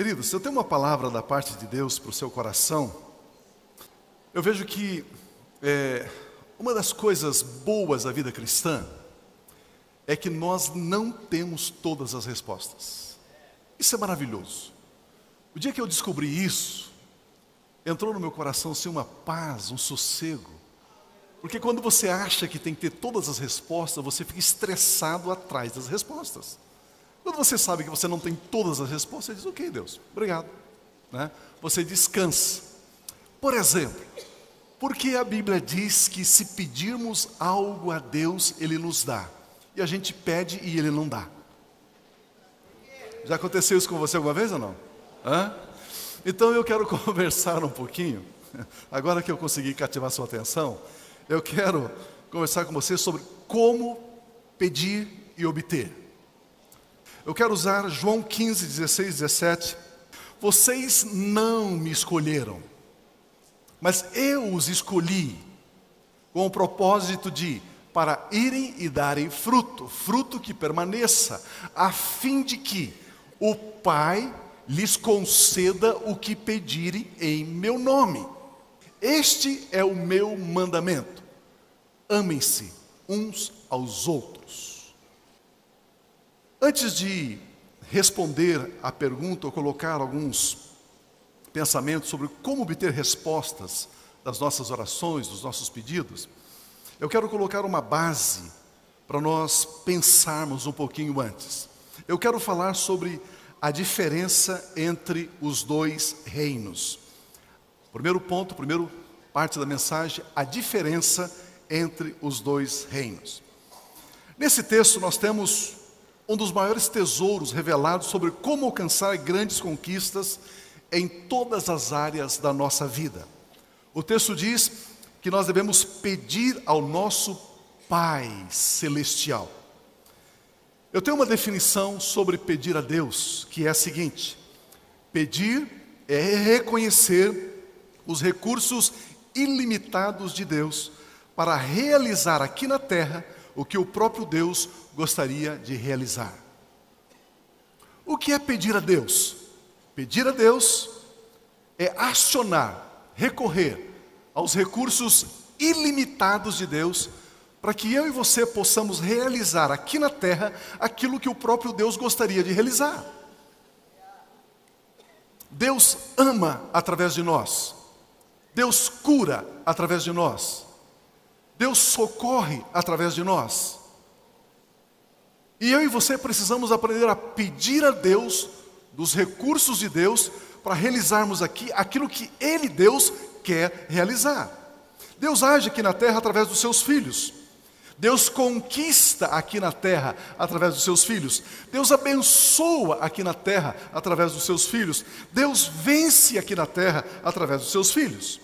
Querido, se eu tenho uma palavra da parte de Deus para o seu coração, eu vejo que é, uma das coisas boas da vida cristã é que nós não temos todas as respostas. Isso é maravilhoso. O dia que eu descobri isso, entrou no meu coração assim uma paz, um sossego. Porque quando você acha que tem que ter todas as respostas, você fica estressado atrás das respostas. Quando você sabe que você não tem todas as respostas, você diz, ok, Deus, obrigado. Né? Você descansa. Por exemplo, porque a Bíblia diz que se pedirmos algo a Deus, Ele nos dá. E a gente pede e Ele não dá. Já aconteceu isso com você alguma vez ou não? Hã? Então eu quero conversar um pouquinho, agora que eu consegui cativar sua atenção, eu quero conversar com você sobre como pedir e obter. Eu quero usar João 15, 16, 17. Vocês não me escolheram, mas eu os escolhi com o propósito de para irem e darem fruto, fruto que permaneça, a fim de que o Pai lhes conceda o que pedirem em meu nome. Este é o meu mandamento. Amem-se uns aos outros. Antes de responder à pergunta ou colocar alguns pensamentos sobre como obter respostas das nossas orações, dos nossos pedidos, eu quero colocar uma base para nós pensarmos um pouquinho antes. Eu quero falar sobre a diferença entre os dois reinos. Primeiro ponto, primeiro parte da mensagem, a diferença entre os dois reinos. Nesse texto nós temos um dos maiores tesouros revelados sobre como alcançar grandes conquistas em todas as áreas da nossa vida. O texto diz que nós devemos pedir ao nosso Pai celestial. Eu tenho uma definição sobre pedir a Deus, que é a seguinte: pedir é reconhecer os recursos ilimitados de Deus para realizar aqui na terra o que o próprio Deus gostaria de realizar. O que é pedir a Deus? Pedir a Deus é acionar, recorrer aos recursos ilimitados de Deus para que eu e você possamos realizar aqui na terra aquilo que o próprio Deus gostaria de realizar. Deus ama através de nós, Deus cura através de nós, Deus socorre através de nós. E eu e você precisamos aprender a pedir a Deus dos recursos de Deus para realizarmos aqui aquilo que Ele, Deus, quer realizar. Deus age aqui na terra através dos seus filhos. Deus conquista aqui na terra através dos seus filhos. Deus abençoa aqui na terra através dos seus filhos. Deus vence aqui na terra através dos seus filhos.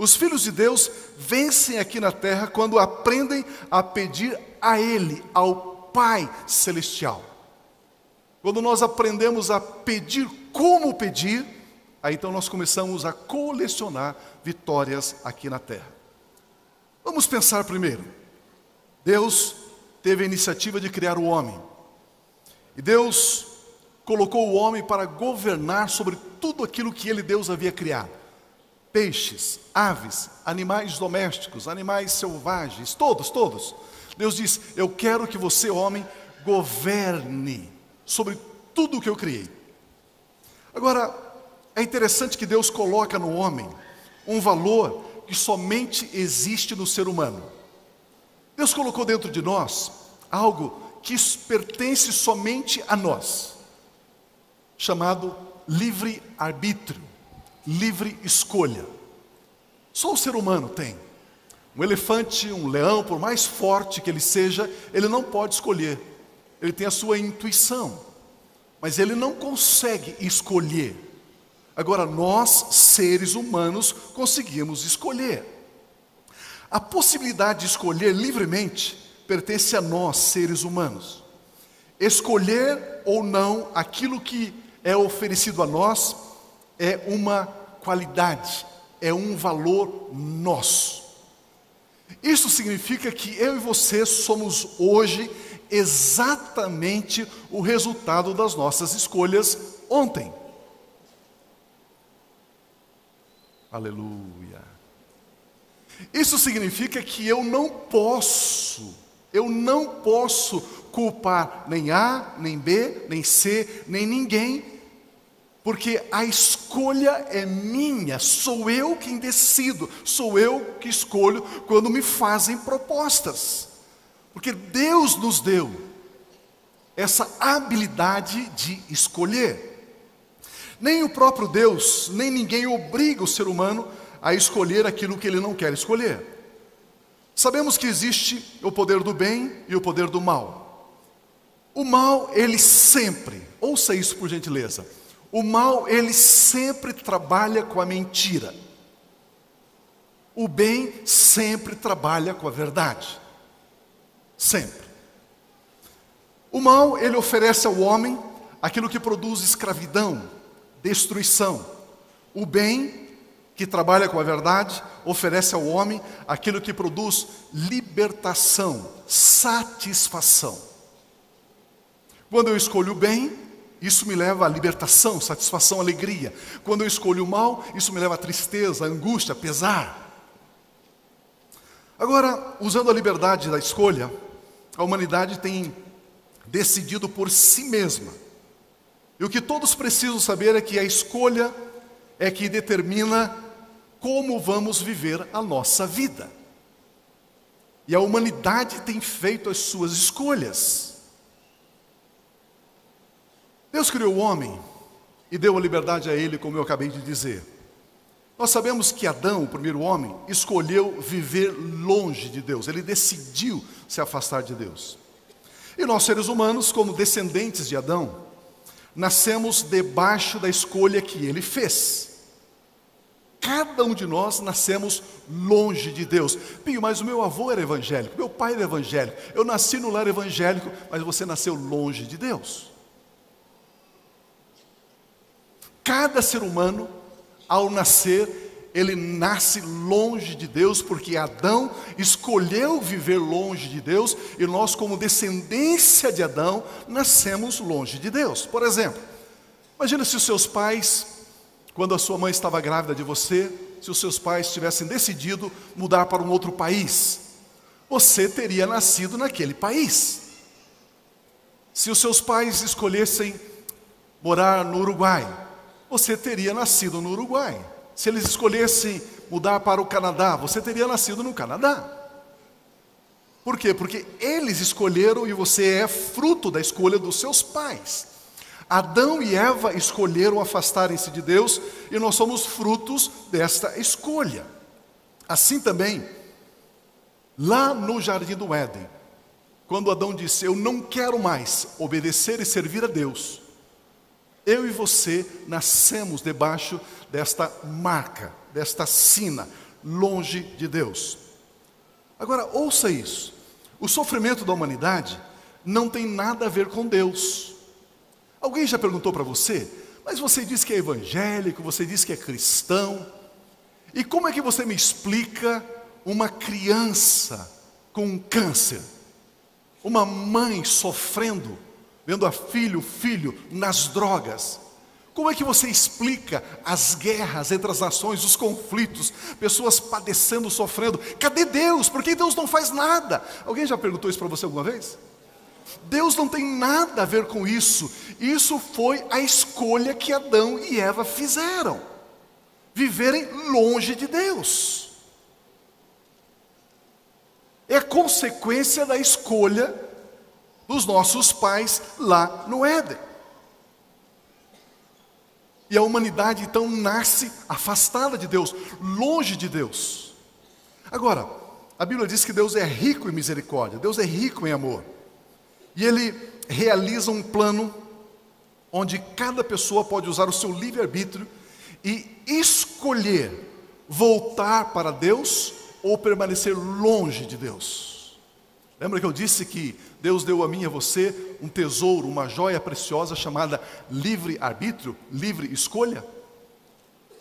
Os filhos de Deus vencem aqui na terra quando aprendem a pedir a Ele, ao Pai Celestial. Quando nós aprendemos a pedir como pedir, aí então nós começamos a colecionar vitórias aqui na terra. Vamos pensar primeiro. Deus teve a iniciativa de criar o homem. E Deus colocou o homem para governar sobre tudo aquilo que ele, Deus, havia criado: peixes, aves, animais domésticos, animais selvagens, todos, todos. Deus diz: Eu quero que você, homem, governe sobre tudo o que eu criei. Agora, é interessante que Deus coloca no homem um valor que somente existe no ser humano. Deus colocou dentro de nós algo que pertence somente a nós, chamado livre arbítrio, livre escolha. Só o ser humano tem. Um elefante, um leão, por mais forte que ele seja, ele não pode escolher. Ele tem a sua intuição, mas ele não consegue escolher. Agora, nós, seres humanos, conseguimos escolher. A possibilidade de escolher livremente pertence a nós, seres humanos. Escolher ou não aquilo que é oferecido a nós é uma qualidade, é um valor nosso. Isso significa que eu e você somos hoje exatamente o resultado das nossas escolhas ontem. Aleluia. Isso significa que eu não posso, eu não posso culpar nem A, nem B, nem C, nem ninguém porque a escolha é minha, sou eu quem decido, sou eu que escolho quando me fazem propostas, porque Deus nos deu essa habilidade de escolher. Nem o próprio Deus, nem ninguém obriga o ser humano a escolher aquilo que ele não quer escolher. Sabemos que existe o poder do bem e o poder do mal. O mal, ele sempre, ouça isso por gentileza, o mal, ele sempre trabalha com a mentira. O bem sempre trabalha com a verdade. Sempre. O mal, ele oferece ao homem aquilo que produz escravidão, destruição. O bem, que trabalha com a verdade, oferece ao homem aquilo que produz libertação, satisfação. Quando eu escolho o bem, isso me leva à libertação, satisfação, alegria. Quando eu escolho o mal, isso me leva à tristeza, angústia, pesar. Agora, usando a liberdade da escolha, a humanidade tem decidido por si mesma. E o que todos precisam saber é que a escolha é que determina como vamos viver a nossa vida. E a humanidade tem feito as suas escolhas. Deus criou o homem e deu a liberdade a ele, como eu acabei de dizer. Nós sabemos que Adão, o primeiro homem, escolheu viver longe de Deus, ele decidiu se afastar de Deus. E nós, seres humanos, como descendentes de Adão, nascemos debaixo da escolha que ele fez. Cada um de nós nascemos longe de Deus. Pio, mas o meu avô era evangélico, meu pai era evangélico, eu nasci no lar evangélico, mas você nasceu longe de Deus. Cada ser humano, ao nascer, ele nasce longe de Deus, porque Adão escolheu viver longe de Deus, e nós, como descendência de Adão, nascemos longe de Deus. Por exemplo, imagina se os seus pais quando a sua mãe estava grávida de você, se os seus pais tivessem decidido mudar para um outro país, você teria nascido naquele país. Se os seus pais escolhessem morar no Uruguai, você teria nascido no Uruguai. Se eles escolhessem mudar para o Canadá, você teria nascido no Canadá. Por quê? Porque eles escolheram e você é fruto da escolha dos seus pais. Adão e Eva escolheram afastarem-se de Deus e nós somos frutos desta escolha. Assim também, lá no jardim do Éden, quando Adão disse: Eu não quero mais obedecer e servir a Deus, eu e você nascemos debaixo desta marca, desta sina, longe de Deus. Agora, ouça isso: o sofrimento da humanidade não tem nada a ver com Deus. Alguém já perguntou para você, mas você diz que é evangélico, você diz que é cristão, e como é que você me explica uma criança com câncer, uma mãe sofrendo, vendo a filho, o filho nas drogas? Como é que você explica as guerras entre as nações, os conflitos, pessoas padecendo, sofrendo? Cadê Deus? Por que Deus não faz nada? Alguém já perguntou isso para você alguma vez? Deus não tem nada a ver com isso. Isso foi a escolha que Adão e Eva fizeram. Viverem longe de Deus. É consequência da escolha dos nossos pais lá no Éden. E a humanidade então nasce afastada de Deus, longe de Deus. Agora, a Bíblia diz que Deus é rico em misericórdia, Deus é rico em amor. E ele realiza um plano onde cada pessoa pode usar o seu livre-arbítrio e escolher voltar para Deus ou permanecer longe de Deus. Lembra que eu disse que Deus deu a mim e a você um tesouro, uma joia preciosa chamada livre-arbítrio, livre escolha?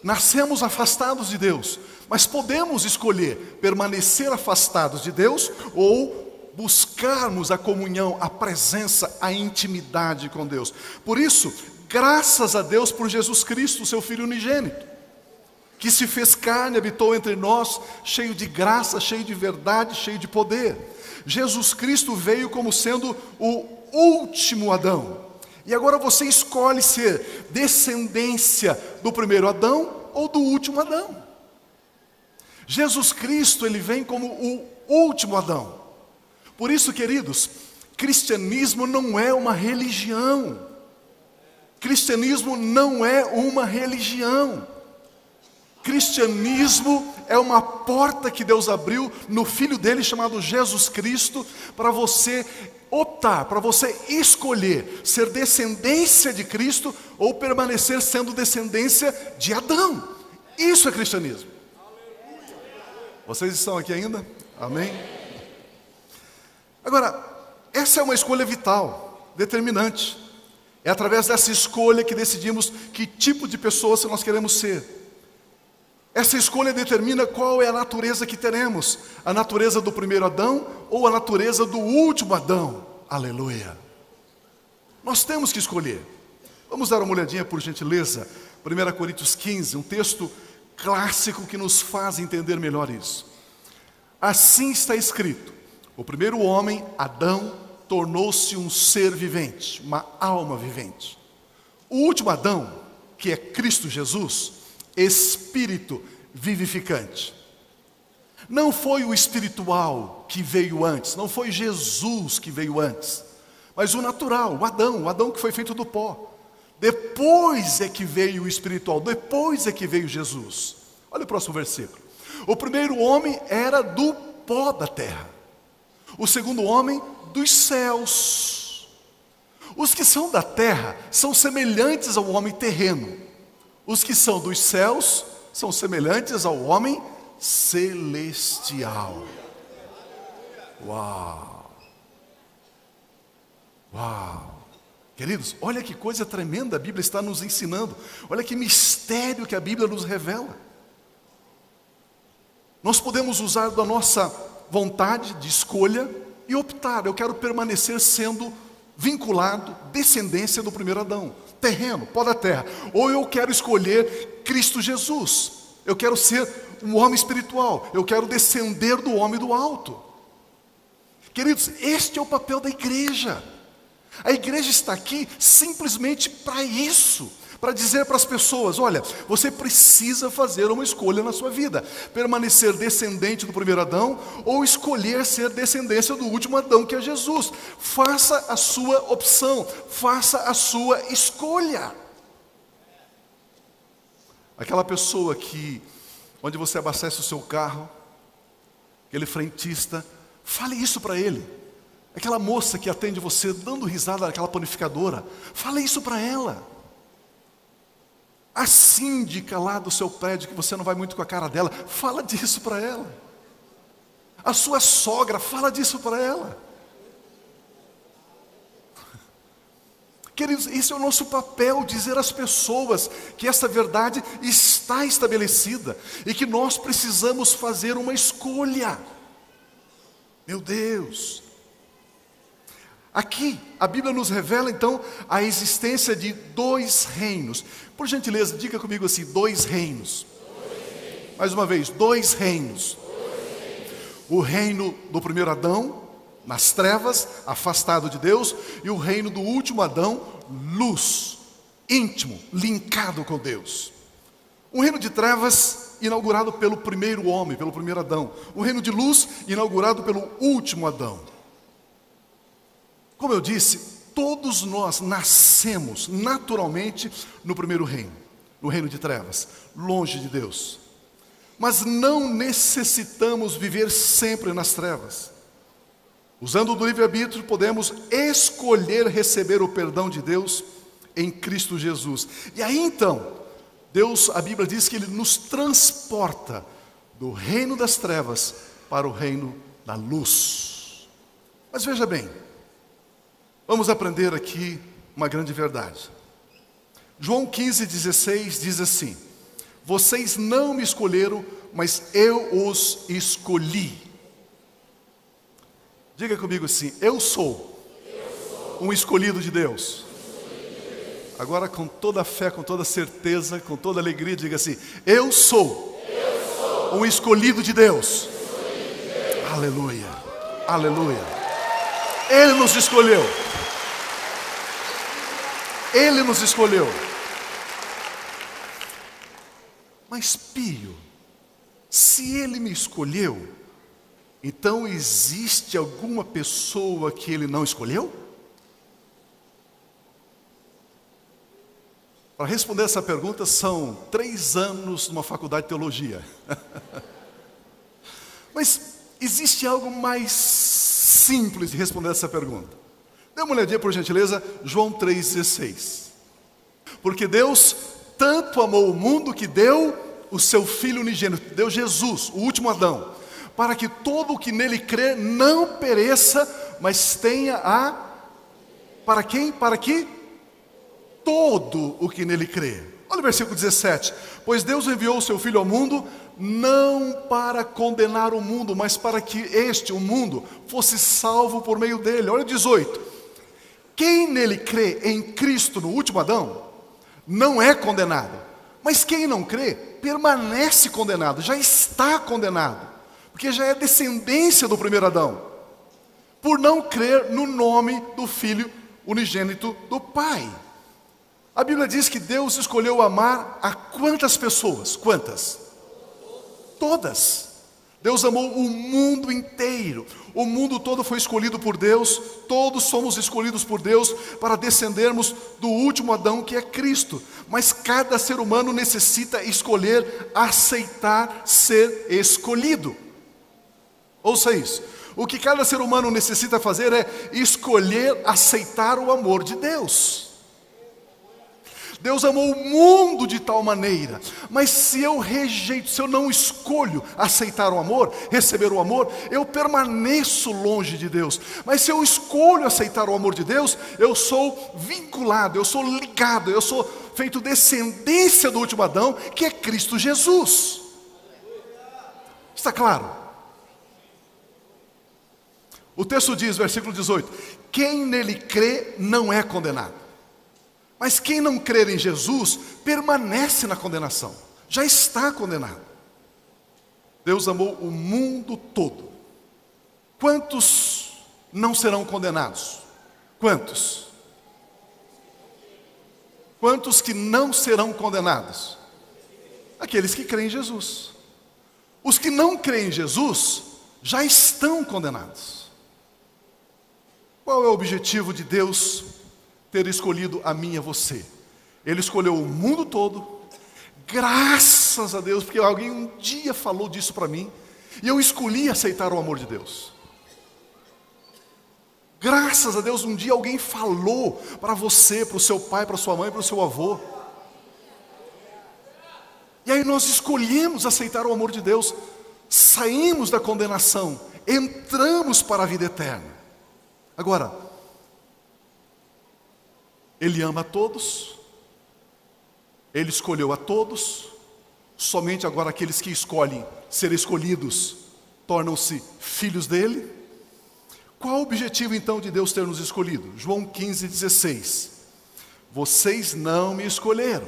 Nascemos afastados de Deus, mas podemos escolher permanecer afastados de Deus ou buscarmos a comunhão, a presença, a intimidade com Deus. Por isso, graças a Deus por Jesus Cristo, seu Filho unigênito. Que se fez carne, habitou entre nós, cheio de graça, cheio de verdade, cheio de poder. Jesus Cristo veio como sendo o último Adão. E agora você escolhe ser descendência do primeiro Adão ou do último Adão. Jesus Cristo, ele vem como o último Adão. Por isso, queridos, cristianismo não é uma religião. Cristianismo não é uma religião. Cristianismo é uma porta que Deus abriu no Filho dele chamado Jesus Cristo para você optar, para você escolher ser descendência de Cristo ou permanecer sendo descendência de Adão. Isso é cristianismo. Vocês estão aqui ainda? Amém? Agora, essa é uma escolha vital, determinante. É através dessa escolha que decidimos que tipo de pessoa nós queremos ser. Essa escolha determina qual é a natureza que teremos: a natureza do primeiro Adão ou a natureza do último Adão. Aleluia. Nós temos que escolher. Vamos dar uma olhadinha, por gentileza, 1 Coríntios 15, um texto clássico que nos faz entender melhor isso. Assim está escrito: o primeiro homem, Adão, tornou-se um ser vivente, uma alma vivente. O último Adão, que é Cristo Jesus, espírito vivificante. Não foi o espiritual que veio antes, não foi Jesus que veio antes, mas o natural, o Adão, o Adão que foi feito do pó. Depois é que veio o espiritual, depois é que veio Jesus. Olha o próximo versículo. O primeiro homem era do pó da terra, o segundo homem dos céus. Os que são da terra são semelhantes ao homem terreno os que são dos céus são semelhantes ao homem celestial. Uau! Uau! Queridos, olha que coisa tremenda a Bíblia está nos ensinando. Olha que mistério que a Bíblia nos revela. Nós podemos usar da nossa vontade de escolha e optar. Eu quero permanecer sendo vinculado, descendência do primeiro Adão terreno, pó da terra. Ou eu quero escolher Cristo Jesus. Eu quero ser um homem espiritual. Eu quero descender do homem do alto. Queridos, este é o papel da igreja. A igreja está aqui simplesmente para isso para dizer para as pessoas: olha, você precisa fazer uma escolha na sua vida, permanecer descendente do primeiro Adão ou escolher ser descendência do último Adão, que é Jesus. Faça a sua opção, faça a sua escolha. Aquela pessoa que, onde você abastece o seu carro, aquele frentista, fale isso para ele. Aquela moça que atende você dando risada naquela panificadora, fale isso para ela. A síndica lá do seu prédio, que você não vai muito com a cara dela, fala disso para ela. A sua sogra, fala disso para ela. Queridos, esse é o nosso papel, dizer às pessoas que essa verdade está estabelecida e que nós precisamos fazer uma escolha. Meu Deus, Aqui, a Bíblia nos revela então a existência de dois reinos. Por gentileza, diga comigo assim: dois reinos. Mais uma vez, dois reinos. dois reinos. O reino do primeiro Adão, nas trevas, afastado de Deus, e o reino do último Adão, luz, íntimo, linkado com Deus. Um reino de trevas inaugurado pelo primeiro homem, pelo primeiro Adão. Um reino de luz inaugurado pelo último Adão. Como eu disse, todos nós nascemos naturalmente no primeiro reino, no reino de trevas, longe de Deus. Mas não necessitamos viver sempre nas trevas. Usando o livre-arbítrio, podemos escolher receber o perdão de Deus em Cristo Jesus. E aí então, Deus, a Bíblia diz que Ele nos transporta do reino das trevas para o reino da luz. Mas veja bem, Vamos aprender aqui uma grande verdade. João 15,16 diz assim: Vocês não me escolheram, mas eu os escolhi. Diga comigo assim: Eu sou, um escolhido de Deus. Agora, com toda a fé, com toda a certeza, com toda a alegria, diga assim: Eu sou, um escolhido de Deus. Aleluia, aleluia. Ele nos escolheu. Ele nos escolheu. Mas Pio, se ele me escolheu, então existe alguma pessoa que ele não escolheu? Para responder essa pergunta, são três anos numa faculdade de teologia. Mas existe algo mais simples de responder essa pergunta. Dê uma olhadinha, por gentileza, João 3,16. Porque Deus tanto amou o mundo que deu o seu Filho unigênito, deu Jesus, o último Adão, para que todo o que nele crê não pereça, mas tenha a. Para quem? Para que todo o que nele crê. Olha o versículo 17: Pois Deus enviou o seu Filho ao mundo, não para condenar o mundo, mas para que este, o mundo, fosse salvo por meio dele. Olha o 18: Quem nele crê em Cristo, no último Adão, não é condenado, mas quem não crê, permanece condenado, já está condenado, porque já é descendência do primeiro Adão, por não crer no nome do Filho unigênito do Pai. A Bíblia diz que Deus escolheu amar a quantas pessoas? Quantas? Todas. Deus amou o mundo inteiro. O mundo todo foi escolhido por Deus, todos somos escolhidos por Deus para descendermos do último Adão, que é Cristo. Mas cada ser humano necessita escolher, aceitar ser escolhido. Ouça isso. O que cada ser humano necessita fazer é escolher aceitar o amor de Deus. Deus amou o mundo de tal maneira, mas se eu rejeito, se eu não escolho aceitar o amor, receber o amor, eu permaneço longe de Deus. Mas se eu escolho aceitar o amor de Deus, eu sou vinculado, eu sou ligado, eu sou feito descendência do último Adão, que é Cristo Jesus. Está claro? O texto diz, versículo 18: Quem nele crê não é condenado. Mas quem não crer em Jesus permanece na condenação, já está condenado. Deus amou o mundo todo. Quantos não serão condenados? Quantos? Quantos que não serão condenados? Aqueles que creem em Jesus. Os que não creem em Jesus já estão condenados. Qual é o objetivo de Deus ter escolhido a mim e a você. Ele escolheu o mundo todo, graças a Deus, porque alguém um dia falou disso para mim, e eu escolhi aceitar o amor de Deus. Graças a Deus, um dia alguém falou para você, para o seu pai, para sua mãe, para o seu avô. E aí nós escolhemos aceitar o amor de Deus, saímos da condenação, entramos para a vida eterna. Agora, ele ama a todos, ele escolheu a todos, somente agora aqueles que escolhem ser escolhidos tornam-se filhos dele. Qual o objetivo então de Deus ter nos escolhido? João 15, 16. Vocês não me escolheram,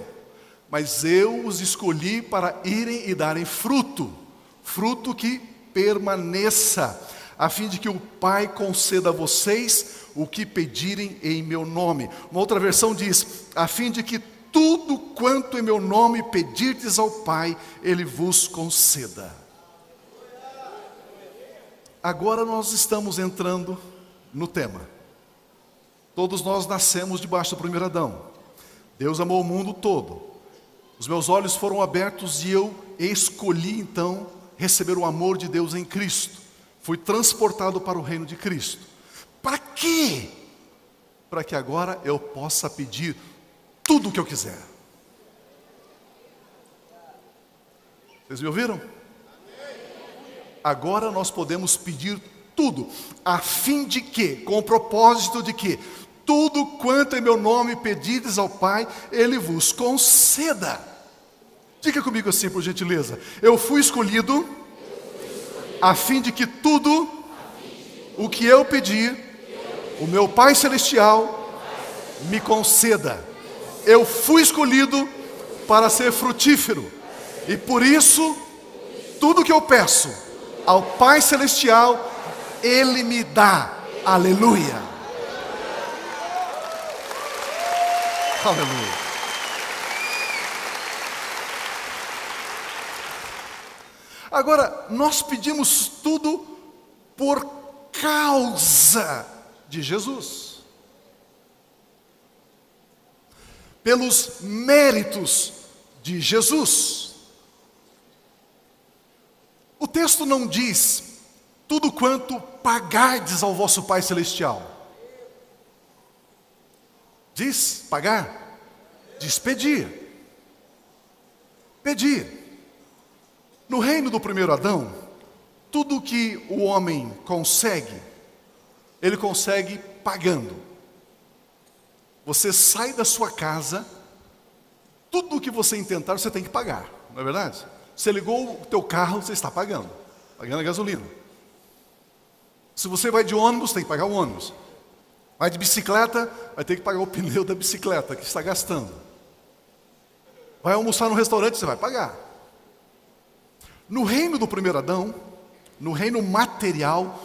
mas eu os escolhi para irem e darem fruto, fruto que permaneça, a fim de que o Pai conceda a vocês o que pedirem em meu nome. Uma outra versão diz: a fim de que tudo quanto em meu nome pedirdes ao Pai, Ele vos conceda. Agora nós estamos entrando no tema. Todos nós nascemos debaixo do primeiro Adão. Deus amou o mundo todo. Os meus olhos foram abertos e eu escolhi então receber o amor de Deus em Cristo. Fui transportado para o reino de Cristo. Para quê? Para que agora eu possa pedir tudo o que eu quiser. Vocês me ouviram? Agora nós podemos pedir tudo, a fim de que, com o propósito de que, tudo quanto em meu nome pedides ao Pai, Ele vos conceda. Diga comigo assim, por gentileza. Eu fui escolhido, a fim de que tudo o que eu pedir, o meu Pai Celestial me conceda. eu fui escolhido para ser frutífero. E por isso, tudo que eu peço ao Pai Celestial, Ele me dá. Aleluia. Aleluia. Agora, nós pedimos tudo por causa de Jesus. Pelos méritos de Jesus. O texto não diz tudo quanto pagardes ao vosso Pai Celestial. Diz pagar? Diz pedir. Pedir. No reino do primeiro Adão, tudo que o homem consegue, ele consegue pagando. Você sai da sua casa, tudo que você intentar, você tem que pagar, não é verdade? Você ligou o teu carro, você está pagando, pagando a gasolina. Se você vai de ônibus, tem que pagar o ônibus. Vai de bicicleta, vai ter que pagar o pneu da bicicleta que está gastando. Vai almoçar no restaurante, você vai pagar. No reino do primeiro Adão, no reino material,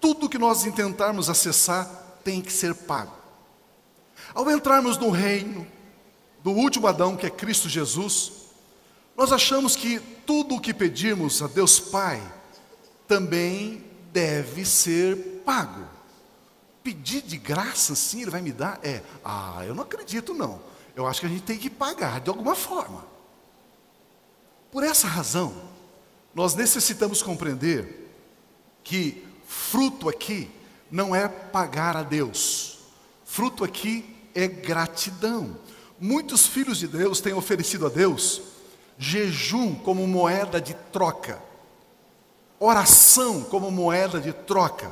tudo que nós intentarmos acessar tem que ser pago. Ao entrarmos no reino do último Adão, que é Cristo Jesus, nós achamos que tudo o que pedimos a Deus Pai também deve ser pago. Pedir de graça, sim, Ele vai me dar? É, ah, eu não acredito, não. Eu acho que a gente tem que pagar de alguma forma. Por essa razão, nós necessitamos compreender que fruto aqui não é pagar a Deus, fruto aqui é gratidão. Muitos filhos de Deus têm oferecido a Deus jejum como moeda de troca, oração como moeda de troca,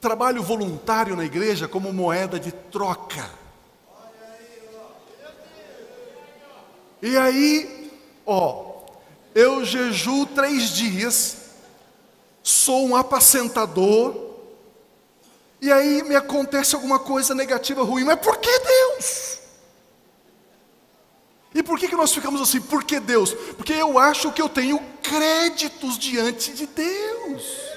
trabalho voluntário na igreja como moeda de troca. E aí, ó, eu jejuo três dias, sou um apacentador, e aí me acontece alguma coisa negativa, ruim, mas por que Deus? E por que, que nós ficamos assim? Por que Deus? Porque eu acho que eu tenho créditos diante de Deus.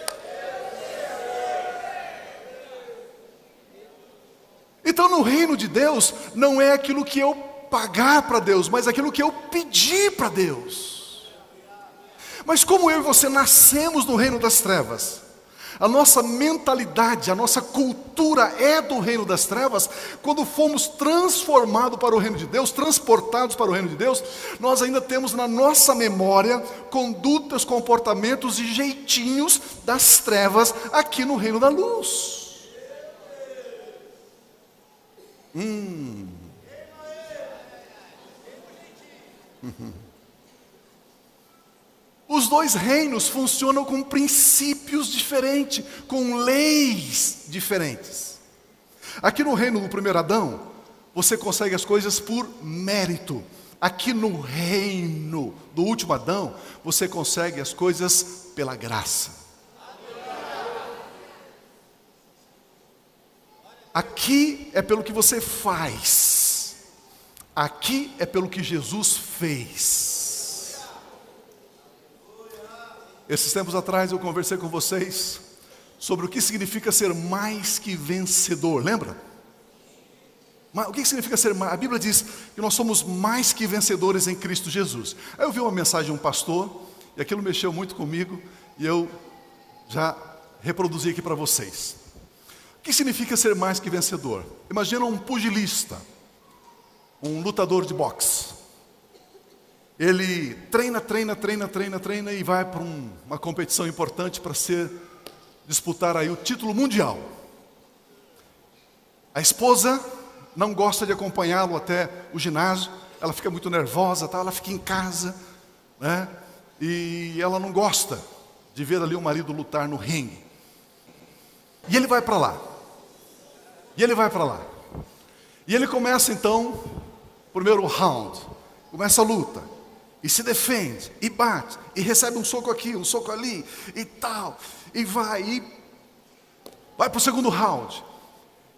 Então, no reino de Deus, não é aquilo que eu pagar para Deus, mas aquilo que eu pedir para Deus. Mas como eu e você nascemos no reino das trevas, a nossa mentalidade, a nossa cultura é do reino das trevas, quando fomos transformados para o reino de Deus, transportados para o reino de Deus, nós ainda temos na nossa memória condutas, comportamentos e jeitinhos das trevas aqui no reino da luz. Hum. Dois reinos funcionam com princípios diferentes, com leis diferentes. Aqui no reino do primeiro Adão, você consegue as coisas por mérito. Aqui no reino do último Adão, você consegue as coisas pela graça. Aqui é pelo que você faz, aqui é pelo que Jesus fez. Esses tempos atrás eu conversei com vocês sobre o que significa ser mais que vencedor, lembra? O que significa ser mais? A Bíblia diz que nós somos mais que vencedores em Cristo Jesus. Aí eu vi uma mensagem de um pastor, e aquilo mexeu muito comigo, e eu já reproduzi aqui para vocês. O que significa ser mais que vencedor? Imagina um pugilista, um lutador de boxe. Ele treina, treina, treina, treina, treina e vai para um, uma competição importante para ser disputar aí o título mundial. A esposa não gosta de acompanhá-lo até o ginásio, ela fica muito nervosa, tá? ela fica em casa, né? E ela não gosta de ver ali o marido lutar no ringue. E ele vai para lá. E ele vai para lá. E ele começa então, primeiro round, começa a luta e se defende, e bate, e recebe um soco aqui, um soco ali, e tal, e vai, e vai para o segundo round.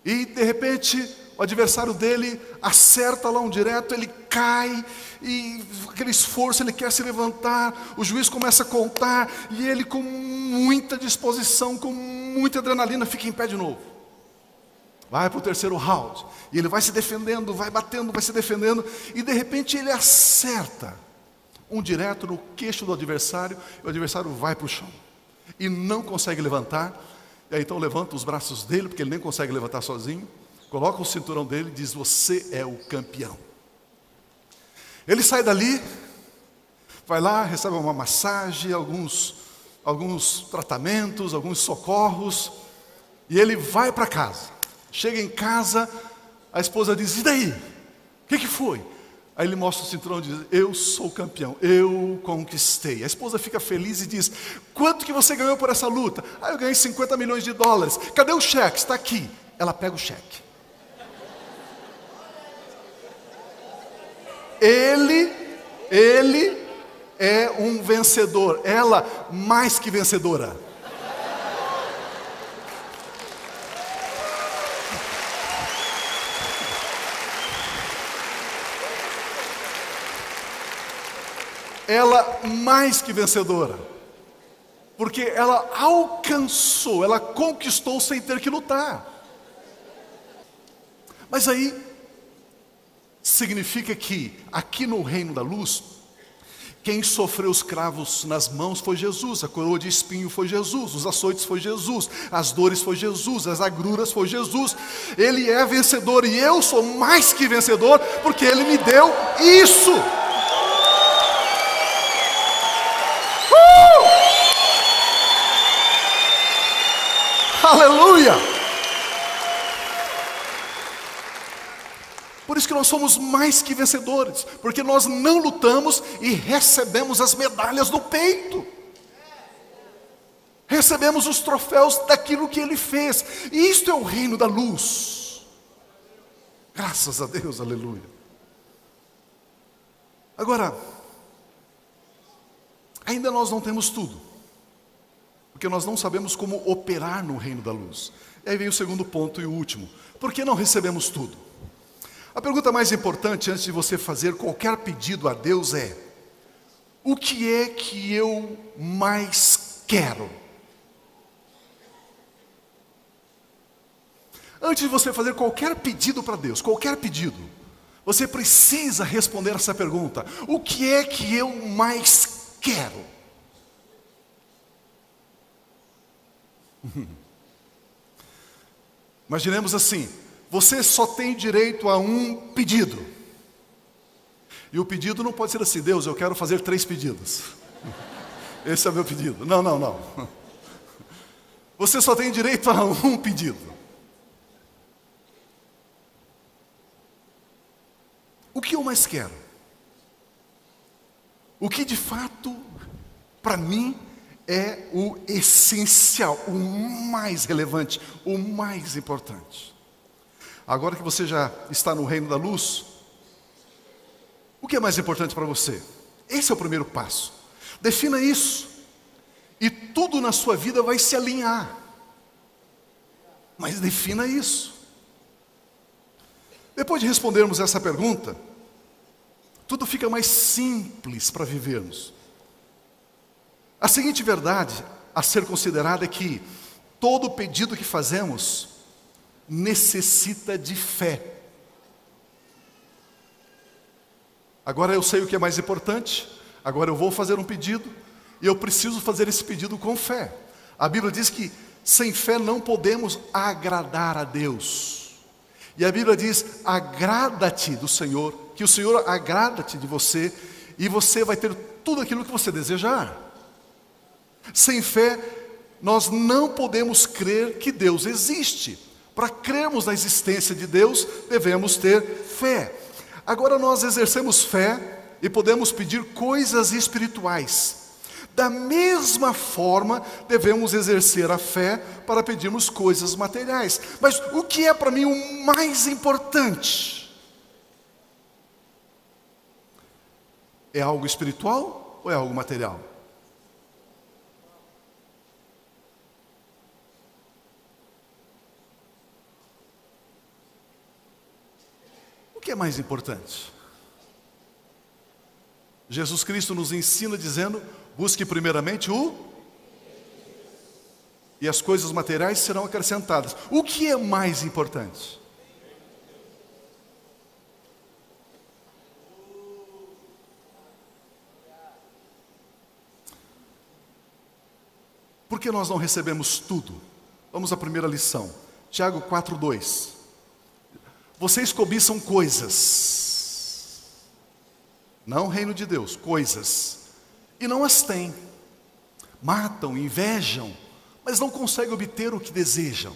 E de repente o adversário dele acerta lá um direto, ele cai e aquele esforço, ele quer se levantar, o juiz começa a contar e ele com muita disposição, com muita adrenalina, fica em pé de novo. Vai para o terceiro round. E ele vai se defendendo, vai batendo, vai se defendendo. E de repente ele acerta um direto no queixo do adversário. E o adversário vai para o chão. E não consegue levantar. E aí então levanta os braços dele, porque ele nem consegue levantar sozinho coloca o cinturão dele e diz: Você é o campeão. Ele sai dali, vai lá, recebe uma massagem, alguns, alguns tratamentos, alguns socorros, e ele vai para casa. Chega em casa, a esposa diz: E daí? O que, que foi? Aí ele mostra o cinturão e diz: Eu sou campeão, eu conquistei. A esposa fica feliz e diz: Quanto que você ganhou por essa luta? Ah, eu ganhei 50 milhões de dólares. Cadê o cheque? Está aqui. Ela pega o cheque. Ele, ele é um vencedor, ela mais que vencedora. Ela mais que vencedora, porque ela alcançou, ela conquistou sem ter que lutar. Mas aí significa que aqui no reino da luz, quem sofreu os cravos nas mãos foi Jesus, a coroa de espinho foi Jesus, os açoites foi Jesus, as dores foi Jesus, as agruras foi Jesus. Ele é vencedor e eu sou mais que vencedor, porque ele me deu isso. Aleluia! Por isso que nós somos mais que vencedores, porque nós não lutamos e recebemos as medalhas no peito. Recebemos os troféus daquilo que ele fez. E isto é o reino da luz. Graças a Deus, aleluia. Agora, ainda nós não temos tudo. Porque nós não sabemos como operar no reino da luz. E aí vem o segundo ponto e o último. Por que não recebemos tudo? A pergunta mais importante antes de você fazer qualquer pedido a Deus é: o que é que eu mais quero? Antes de você fazer qualquer pedido para Deus, qualquer pedido, você precisa responder essa pergunta: o que é que eu mais quero? Imaginemos assim: você só tem direito a um pedido. E o pedido não pode ser assim, Deus, eu quero fazer três pedidos. Esse é o meu pedido. Não, não, não. Você só tem direito a um pedido. O que eu mais quero? O que de fato, para mim, é o essencial, o mais relevante, o mais importante. Agora que você já está no reino da luz, o que é mais importante para você? Esse é o primeiro passo. Defina isso, e tudo na sua vida vai se alinhar. Mas defina isso. Depois de respondermos essa pergunta, tudo fica mais simples para vivermos. A seguinte verdade a ser considerada é que todo pedido que fazemos necessita de fé. Agora eu sei o que é mais importante, agora eu vou fazer um pedido, e eu preciso fazer esse pedido com fé. A Bíblia diz que sem fé não podemos agradar a Deus. E a Bíblia diz: agrada-te do Senhor, que o Senhor agrada-te de você, e você vai ter tudo aquilo que você desejar. Sem fé, nós não podemos crer que Deus existe. Para crermos na existência de Deus, devemos ter fé. Agora nós exercemos fé e podemos pedir coisas espirituais. Da mesma forma, devemos exercer a fé para pedirmos coisas materiais. Mas o que é para mim o mais importante? É algo espiritual ou é algo material? É mais importante? Jesus Cristo nos ensina dizendo: busque primeiramente o. E as coisas materiais serão acrescentadas. O que é mais importante? Por que nós não recebemos tudo? Vamos à primeira lição. Tiago 4:2. Vocês cobiçam coisas. Não o reino de Deus, coisas. E não as têm. Matam, invejam, mas não conseguem obter o que desejam.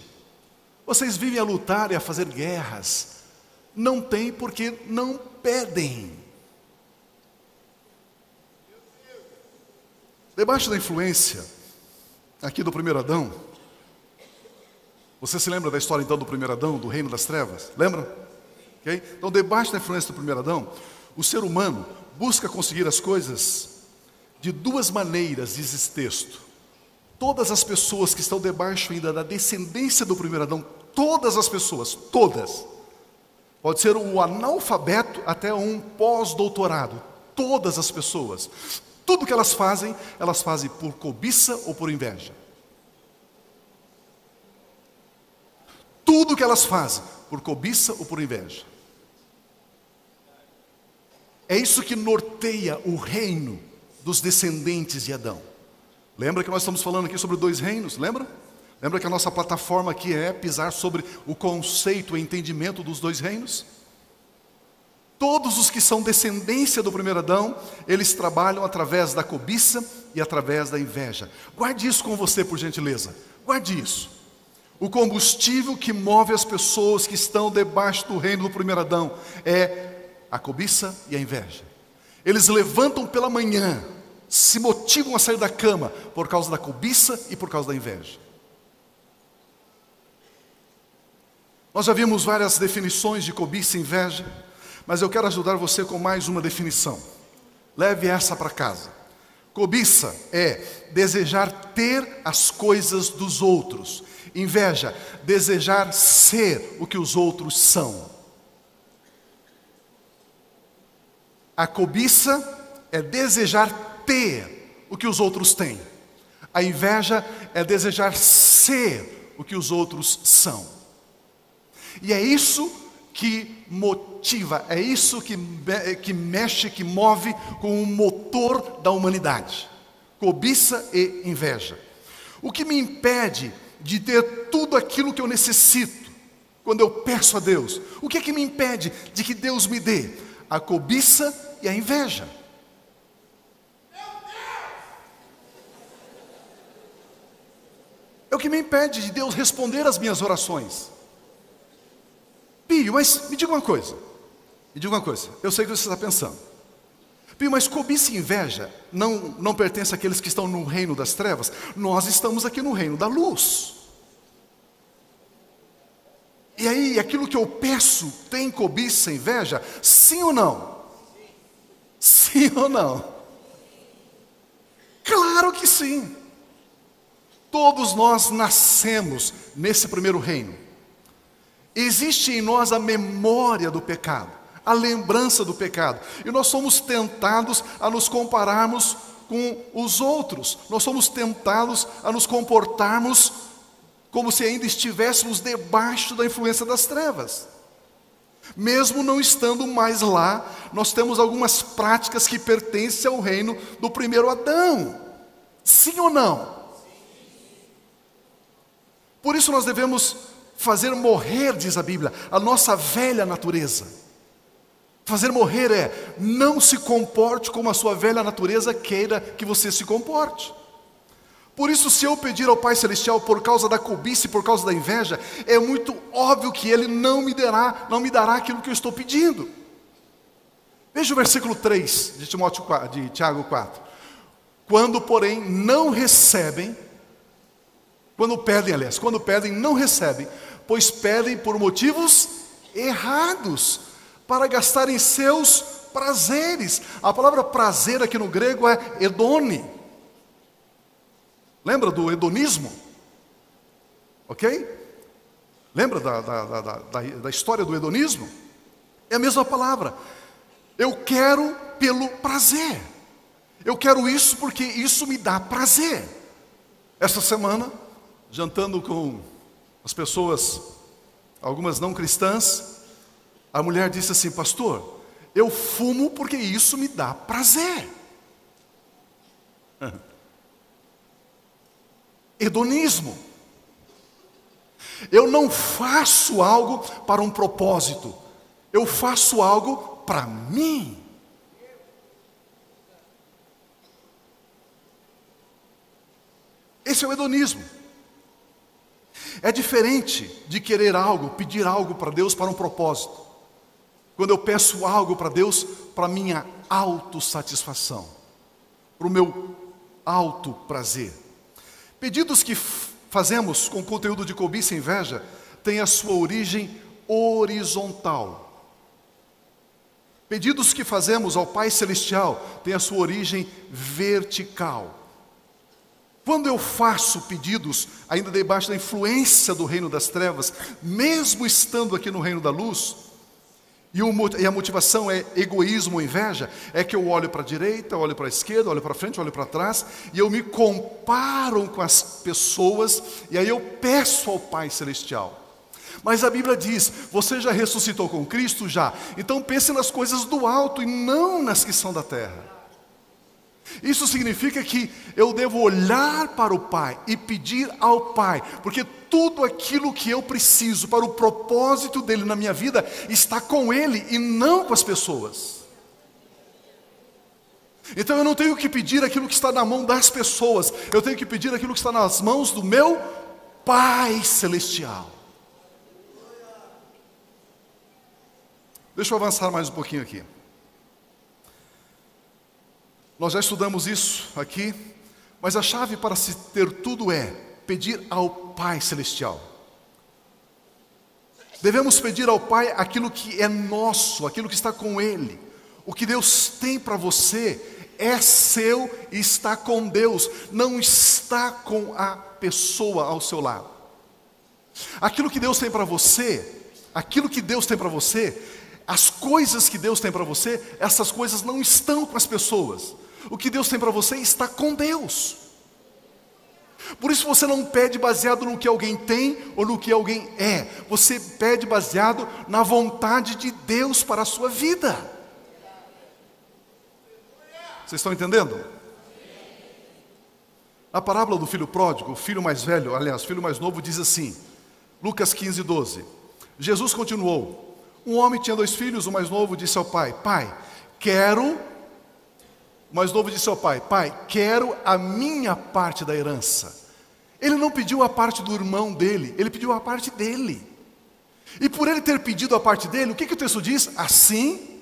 Vocês vivem a lutar e a fazer guerras. Não têm porque não pedem. Debaixo da influência aqui do primeiro Adão, você se lembra da história então do primeiro Adão, do reino das trevas? Lembra? Okay? Então, debaixo da influência do primeiro Adão, o ser humano busca conseguir as coisas de duas maneiras, diz esse texto. Todas as pessoas que estão debaixo ainda da descendência do primeiro Adão, todas as pessoas, todas, pode ser um analfabeto até um pós-doutorado, todas as pessoas, tudo que elas fazem, elas fazem por cobiça ou por inveja. Tudo que elas fazem, por cobiça ou por inveja. É isso que norteia o reino dos descendentes de Adão. Lembra que nós estamos falando aqui sobre dois reinos? Lembra? Lembra que a nossa plataforma aqui é pisar sobre o conceito e entendimento dos dois reinos? Todos os que são descendência do primeiro Adão, eles trabalham através da cobiça e através da inveja. Guarde isso com você, por gentileza. Guarde isso. O combustível que move as pessoas que estão debaixo do reino do primeiro Adão é a cobiça e a inveja. Eles levantam pela manhã, se motivam a sair da cama por causa da cobiça e por causa da inveja. Nós já vimos várias definições de cobiça e inveja, mas eu quero ajudar você com mais uma definição. Leve essa para casa. Cobiça é desejar ter as coisas dos outros. Inveja, desejar ser o que os outros são. A cobiça é desejar ter o que os outros têm. A inveja é desejar ser o que os outros são. E é isso que motiva, é isso que, que mexe, que move com o motor da humanidade: cobiça e inveja. O que me impede de ter tudo aquilo que eu necessito quando eu peço a Deus? O que é que me impede de que Deus me dê? A cobiça e a inveja. É o que me impede de Deus responder às minhas orações. Pio, mas me diga uma coisa. Me diga uma coisa. Eu sei que você está pensando. Pio, mas cobiça e inveja não, não pertence àqueles que estão no reino das trevas. Nós estamos aqui no reino da luz. E aí, aquilo que eu peço tem cobiça, inveja? Sim ou não? Sim ou não? Claro que sim. Todos nós nascemos nesse primeiro reino. Existe em nós a memória do pecado, a lembrança do pecado, e nós somos tentados a nos compararmos com os outros, nós somos tentados a nos comportarmos como se ainda estivéssemos debaixo da influência das trevas. Mesmo não estando mais lá, nós temos algumas práticas que pertencem ao reino do primeiro Adão. Sim ou não? Por isso nós devemos fazer morrer, diz a Bíblia, a nossa velha natureza. Fazer morrer é não se comporte como a sua velha natureza queira que você se comporte. Por isso, se eu pedir ao Pai Celestial por causa da cobiça e por causa da inveja, é muito óbvio que Ele não me dará, não me dará aquilo que eu estou pedindo. Veja o versículo 3 de, Timóteo 4, de Tiago 4. Quando, porém, não recebem, quando pedem, aliás, quando pedem, não recebem, pois pedem por motivos errados, para gastarem seus prazeres. A palavra prazer aqui no grego é hedone. Lembra do hedonismo? Ok? Lembra da, da, da, da, história do hedonismo? É a mesma palavra. Eu quero pelo prazer. Eu quero isso porque isso me dá prazer. Essa semana, jantando com as pessoas, algumas não cristãs, a mulher disse assim: Pastor, eu fumo porque isso me dá prazer. Hedonismo. Eu não faço algo para um propósito, eu faço algo para mim. Esse é o hedonismo. É diferente de querer algo, pedir algo para Deus para um propósito. Quando eu peço algo para Deus para minha autossatisfação, para o meu alto prazer. Pedidos que fazemos com conteúdo de cobiça e inveja têm a sua origem horizontal. Pedidos que fazemos ao Pai Celestial têm a sua origem vertical. Quando eu faço pedidos, ainda debaixo da influência do reino das trevas, mesmo estando aqui no reino da luz, e, a motivação é egoísmo ou inveja, é que eu olho para a direita, olho para a esquerda, olho para frente, olho para trás, e eu me comparo com as pessoas, e aí eu peço ao Pai Celestial. Mas a Bíblia diz: você já ressuscitou com Cristo? Já. Então pense nas coisas do alto e não nas que são da terra. Isso significa que eu devo olhar para o Pai e pedir ao Pai, porque tudo aquilo que eu preciso para o propósito dele na minha vida está com ele e não com as pessoas. Então eu não tenho que pedir aquilo que está na mão das pessoas, eu tenho que pedir aquilo que está nas mãos do meu Pai Celestial. Deixa eu avançar mais um pouquinho aqui. Nós já estudamos isso aqui, mas a chave para se ter tudo é pedir ao Pai Celestial. Devemos pedir ao Pai aquilo que é nosso, aquilo que está com Ele. O que Deus tem para você é seu e está com Deus, não está com a pessoa ao seu lado. Aquilo que Deus tem para você, aquilo que Deus tem para você, as coisas que Deus tem para você, essas coisas não estão com as pessoas. O que Deus tem para você está com Deus. Por isso você não pede baseado no que alguém tem ou no que alguém é. Você pede baseado na vontade de Deus para a sua vida. Vocês estão entendendo? A parábola do filho pródigo, o filho mais velho, aliás, o filho mais novo, diz assim, Lucas 15, 12. Jesus continuou: Um homem tinha dois filhos, o mais novo disse ao pai: Pai, quero o mais novo disse ao pai: Pai, quero a minha parte da herança. Ele não pediu a parte do irmão dele, ele pediu a parte dele. E por ele ter pedido a parte dele, o que, que o texto diz? Assim,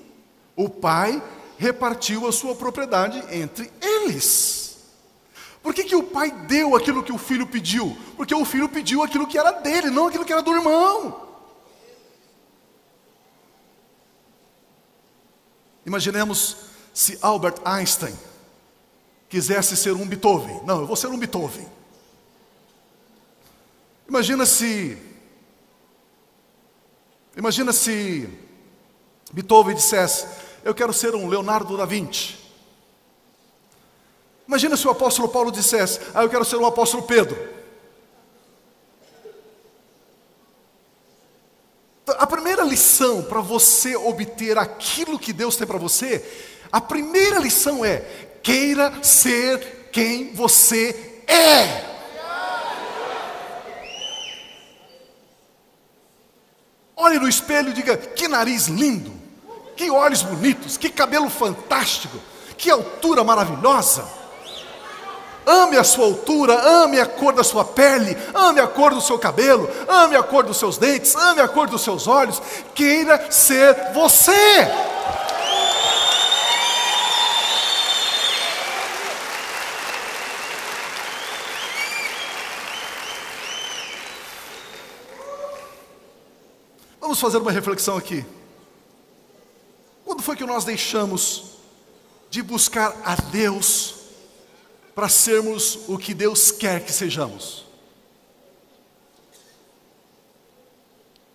o pai repartiu a sua propriedade entre eles. Por que, que o pai deu aquilo que o filho pediu? Porque o filho pediu aquilo que era dele, não aquilo que era do irmão. Imaginemos se Albert Einstein quisesse ser um Beethoven. Não, eu vou ser um Beethoven. Imagina se. Imagina se Beethoven dissesse: Eu quero ser um Leonardo da Vinci. Imagina se o apóstolo Paulo dissesse: Ah, eu quero ser um apóstolo Pedro. A primeira lição para você obter aquilo que Deus tem para você a primeira lição é: queira ser quem você é. Olhe no espelho e diga: que nariz lindo, que olhos bonitos, que cabelo fantástico, que altura maravilhosa. Ame a sua altura, ame a cor da sua pele, ame a cor do seu cabelo, ame a cor dos seus dentes, ame a cor dos seus olhos. Queira ser você. Vamos fazer uma reflexão aqui. Quando foi que nós deixamos de buscar a Deus para sermos o que Deus quer que sejamos?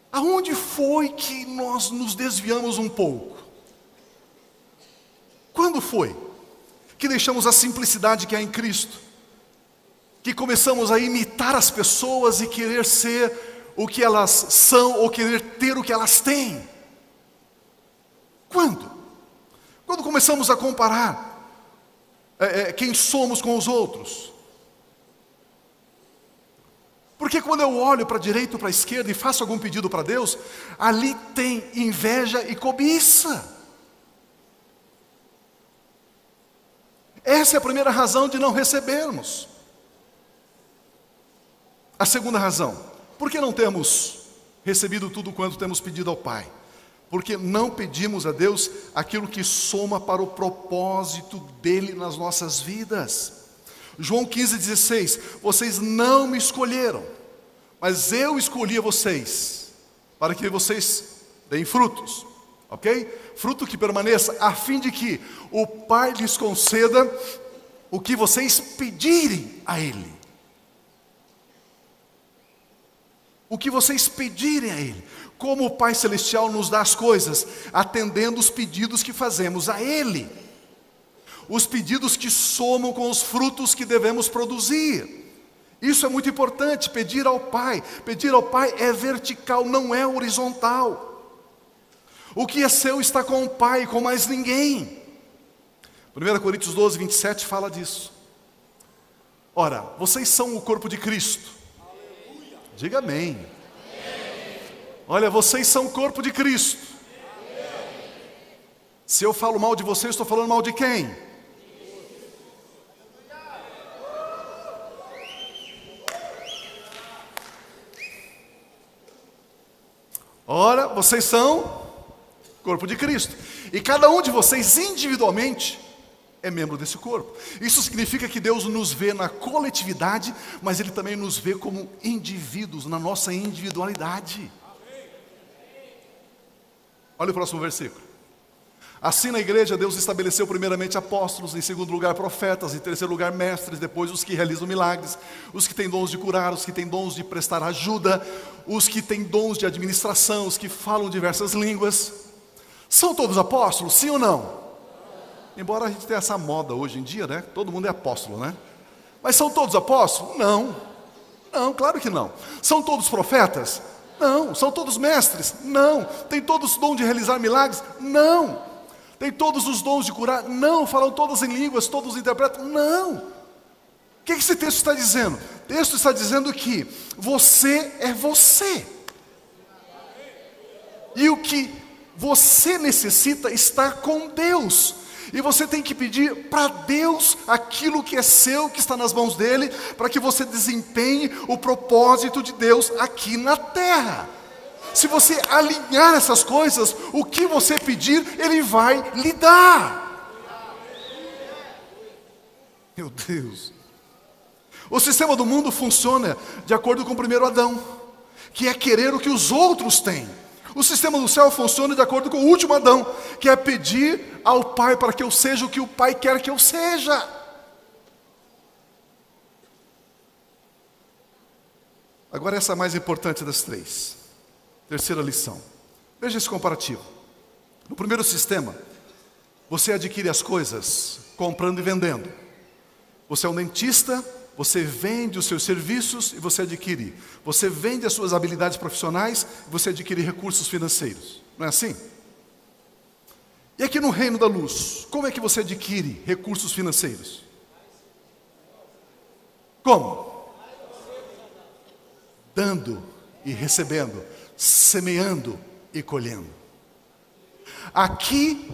Aonde foi que nós nos desviamos um pouco? Quando foi que deixamos a simplicidade que há em Cristo? Que começamos a imitar as pessoas e querer ser o que elas são ou querer ter o que elas têm? Quando? Quando começamos a comparar é, é, quem somos com os outros. Porque quando eu olho para a direita ou para a esquerda e faço algum pedido para Deus, ali tem inveja e cobiça. Essa é a primeira razão de não recebermos. A segunda razão, por que não temos recebido tudo quanto temos pedido ao Pai? Porque não pedimos a Deus aquilo que soma para o propósito dele nas nossas vidas. João 15,16: Vocês não me escolheram, mas eu escolhi vocês, para que vocês deem frutos, ok? Fruto que permaneça, a fim de que o Pai lhes conceda o que vocês pedirem a Ele. O que vocês pedirem a Ele. Como o Pai Celestial nos dá as coisas, atendendo os pedidos que fazemos a Ele os pedidos que somam com os frutos que devemos produzir. Isso é muito importante, pedir ao Pai. Pedir ao Pai é vertical, não é horizontal. O que é seu está com o Pai, com mais ninguém. 1 Coríntios 12, 27 fala disso. Ora, vocês são o corpo de Cristo. Diga amém. Olha, vocês são o corpo de Cristo. Se eu falo mal de vocês, estou falando mal de quem? Ora, vocês são corpo de Cristo. E cada um de vocês individualmente é membro desse corpo. Isso significa que Deus nos vê na coletividade, mas Ele também nos vê como indivíduos, na nossa individualidade. Olha o próximo versículo. Assim na igreja, Deus estabeleceu primeiramente apóstolos, em segundo lugar profetas, em terceiro lugar mestres, depois os que realizam milagres, os que têm dons de curar, os que têm dons de prestar ajuda, os que têm dons de administração, os que falam diversas línguas. São todos apóstolos, sim ou não? Embora a gente tenha essa moda hoje em dia, né? Todo mundo é apóstolo, né? Mas são todos apóstolos? Não. Não, claro que não. São todos profetas? Não. São todos mestres? Não. Tem todos dom de realizar milagres? Não. Tem todos os dons de curar? Não. Falam todos em línguas, todos interpretam? Não. O que esse texto está dizendo? O texto está dizendo que você é você. E o que você necessita está com Deus. E você tem que pedir para Deus aquilo que é seu, que está nas mãos dele, para que você desempenhe o propósito de Deus aqui na terra. Se você alinhar essas coisas, o que você pedir, Ele vai lhe dar. Meu Deus. O sistema do mundo funciona de acordo com o primeiro Adão, que é querer o que os outros têm. O sistema do céu funciona de acordo com o último Adão, que é pedir ao Pai para que eu seja o que o Pai quer que eu seja. Agora, essa é a mais importante das três. Terceira lição. Veja esse comparativo. No primeiro sistema, você adquire as coisas comprando e vendendo. Você é um dentista, você vende os seus serviços e você adquire. Você vende as suas habilidades profissionais e você adquire recursos financeiros. Não é assim? E aqui no reino da luz, como é que você adquire recursos financeiros? Como? Dando e recebendo semeando e colhendo. Aqui,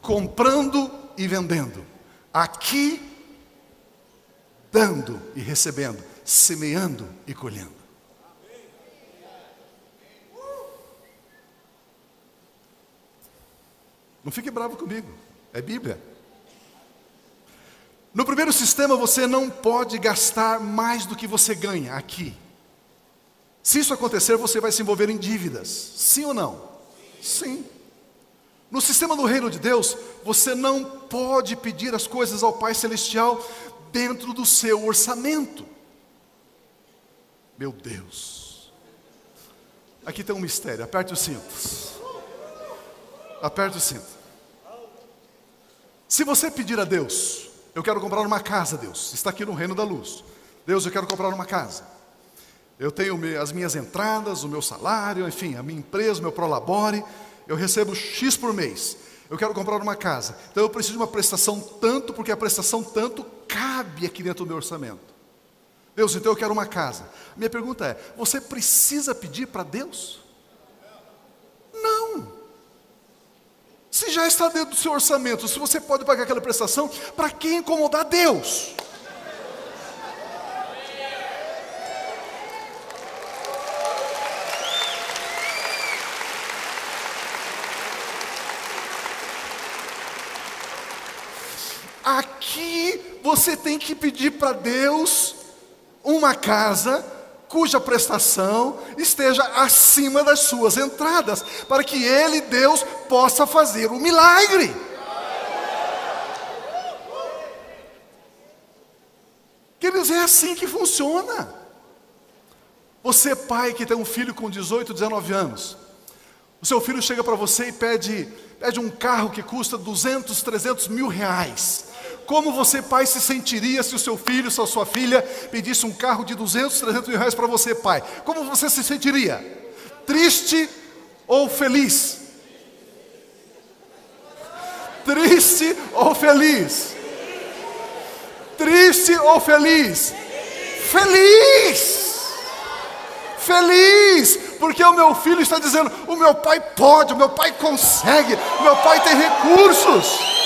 comprando e vendendo. Aqui, dando e recebendo. Semeando e colhendo. Não fique bravo comigo, é Bíblia. No primeiro sistema você não pode gastar mais do que você ganha aqui. Se isso acontecer, você vai se envolver em dívidas. Sim ou não? Sim. No sistema do reino de Deus, você não pode pedir as coisas ao Pai Celestial dentro do seu orçamento. Meu Deus. Aqui tem um mistério. Aperte os cintos. Aperte o cinto. Se você pedir a Deus, eu quero comprar uma casa, Deus. Está aqui no reino da luz. Deus, eu quero comprar uma casa. Eu tenho as minhas entradas, o meu salário, enfim, a minha empresa, o meu prolabore. Eu recebo X por mês. Eu quero comprar uma casa. Então eu preciso de uma prestação tanto, porque a prestação tanto cabe aqui dentro do meu orçamento. Deus, então eu quero uma casa. Minha pergunta é: você precisa pedir para Deus? Não. Se já está dentro do seu orçamento, se você pode pagar aquela prestação, para que incomodar Deus? Aqui você tem que pedir para Deus uma casa cuja prestação esteja acima das suas entradas, para que Ele, Deus, possa fazer o um milagre. Queridos, é assim que funciona. Você, pai que tem um filho com 18, 19 anos, o seu filho chega para você e pede, pede um carro que custa 200, 300 mil reais. Como você, pai, se sentiria se o seu filho, se a sua filha pedisse um carro de 200, 300 mil reais para você, pai? Como você se sentiria? Triste ou feliz? Triste ou feliz? Triste ou feliz? Feliz! Feliz! Porque o meu filho está dizendo: o meu pai pode, o meu pai consegue, o meu pai tem recursos.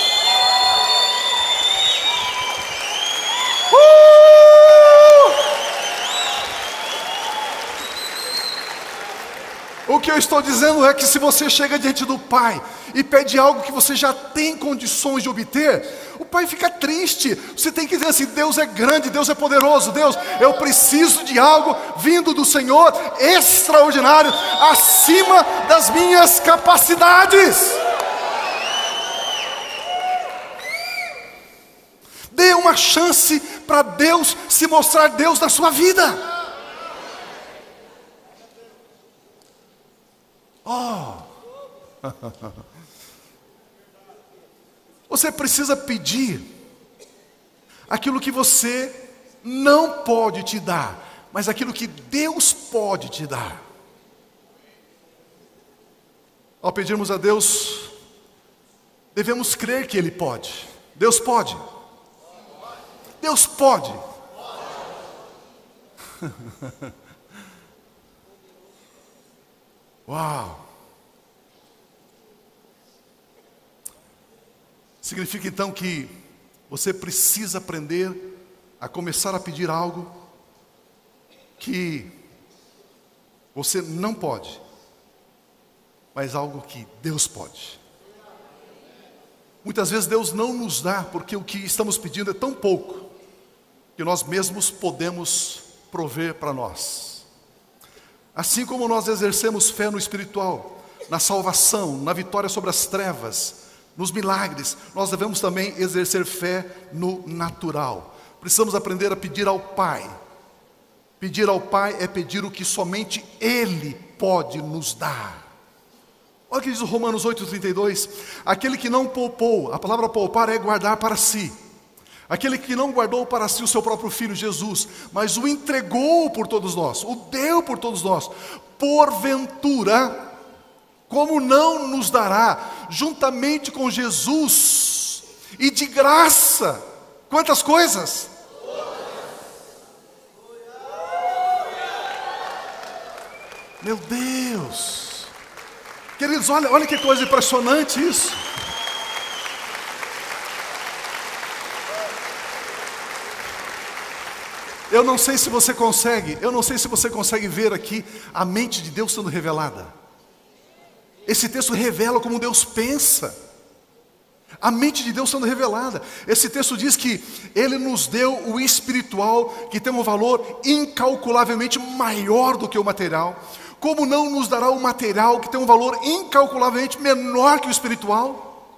O que eu estou dizendo é que se você chega diante do Pai e pede algo que você já tem condições de obter, o Pai fica triste. Você tem que dizer assim: Deus é grande, Deus é poderoso, Deus, eu preciso de algo vindo do Senhor extraordinário, acima das minhas capacidades. Dê uma chance para Deus se mostrar Deus na sua vida. Oh! Você precisa pedir aquilo que você não pode te dar, mas aquilo que Deus pode te dar. Ao pedirmos a Deus, devemos crer que Ele pode. Deus pode. Deus pode. Uau! Significa então que você precisa aprender a começar a pedir algo que você não pode, mas algo que Deus pode. Muitas vezes Deus não nos dá porque o que estamos pedindo é tão pouco que nós mesmos podemos prover para nós. Assim como nós exercemos fé no espiritual, na salvação, na vitória sobre as trevas, nos milagres, nós devemos também exercer fé no natural. Precisamos aprender a pedir ao Pai. Pedir ao Pai é pedir o que somente Ele pode nos dar. Olha o que diz o Romanos 8,32: aquele que não poupou, a palavra poupar é guardar para si Aquele que não guardou para si o seu próprio filho Jesus, mas o entregou por todos nós, o deu por todos nós, porventura, como não nos dará, juntamente com Jesus, e de graça, quantas coisas? Meu Deus, queridos, olha, olha que coisa impressionante isso. Eu não sei se você consegue, eu não sei se você consegue ver aqui a mente de Deus sendo revelada. Esse texto revela como Deus pensa. A mente de Deus sendo revelada. Esse texto diz que Ele nos deu o espiritual, que tem um valor incalculavelmente maior do que o material. Como não nos dará o material, que tem um valor incalculavelmente menor que o espiritual?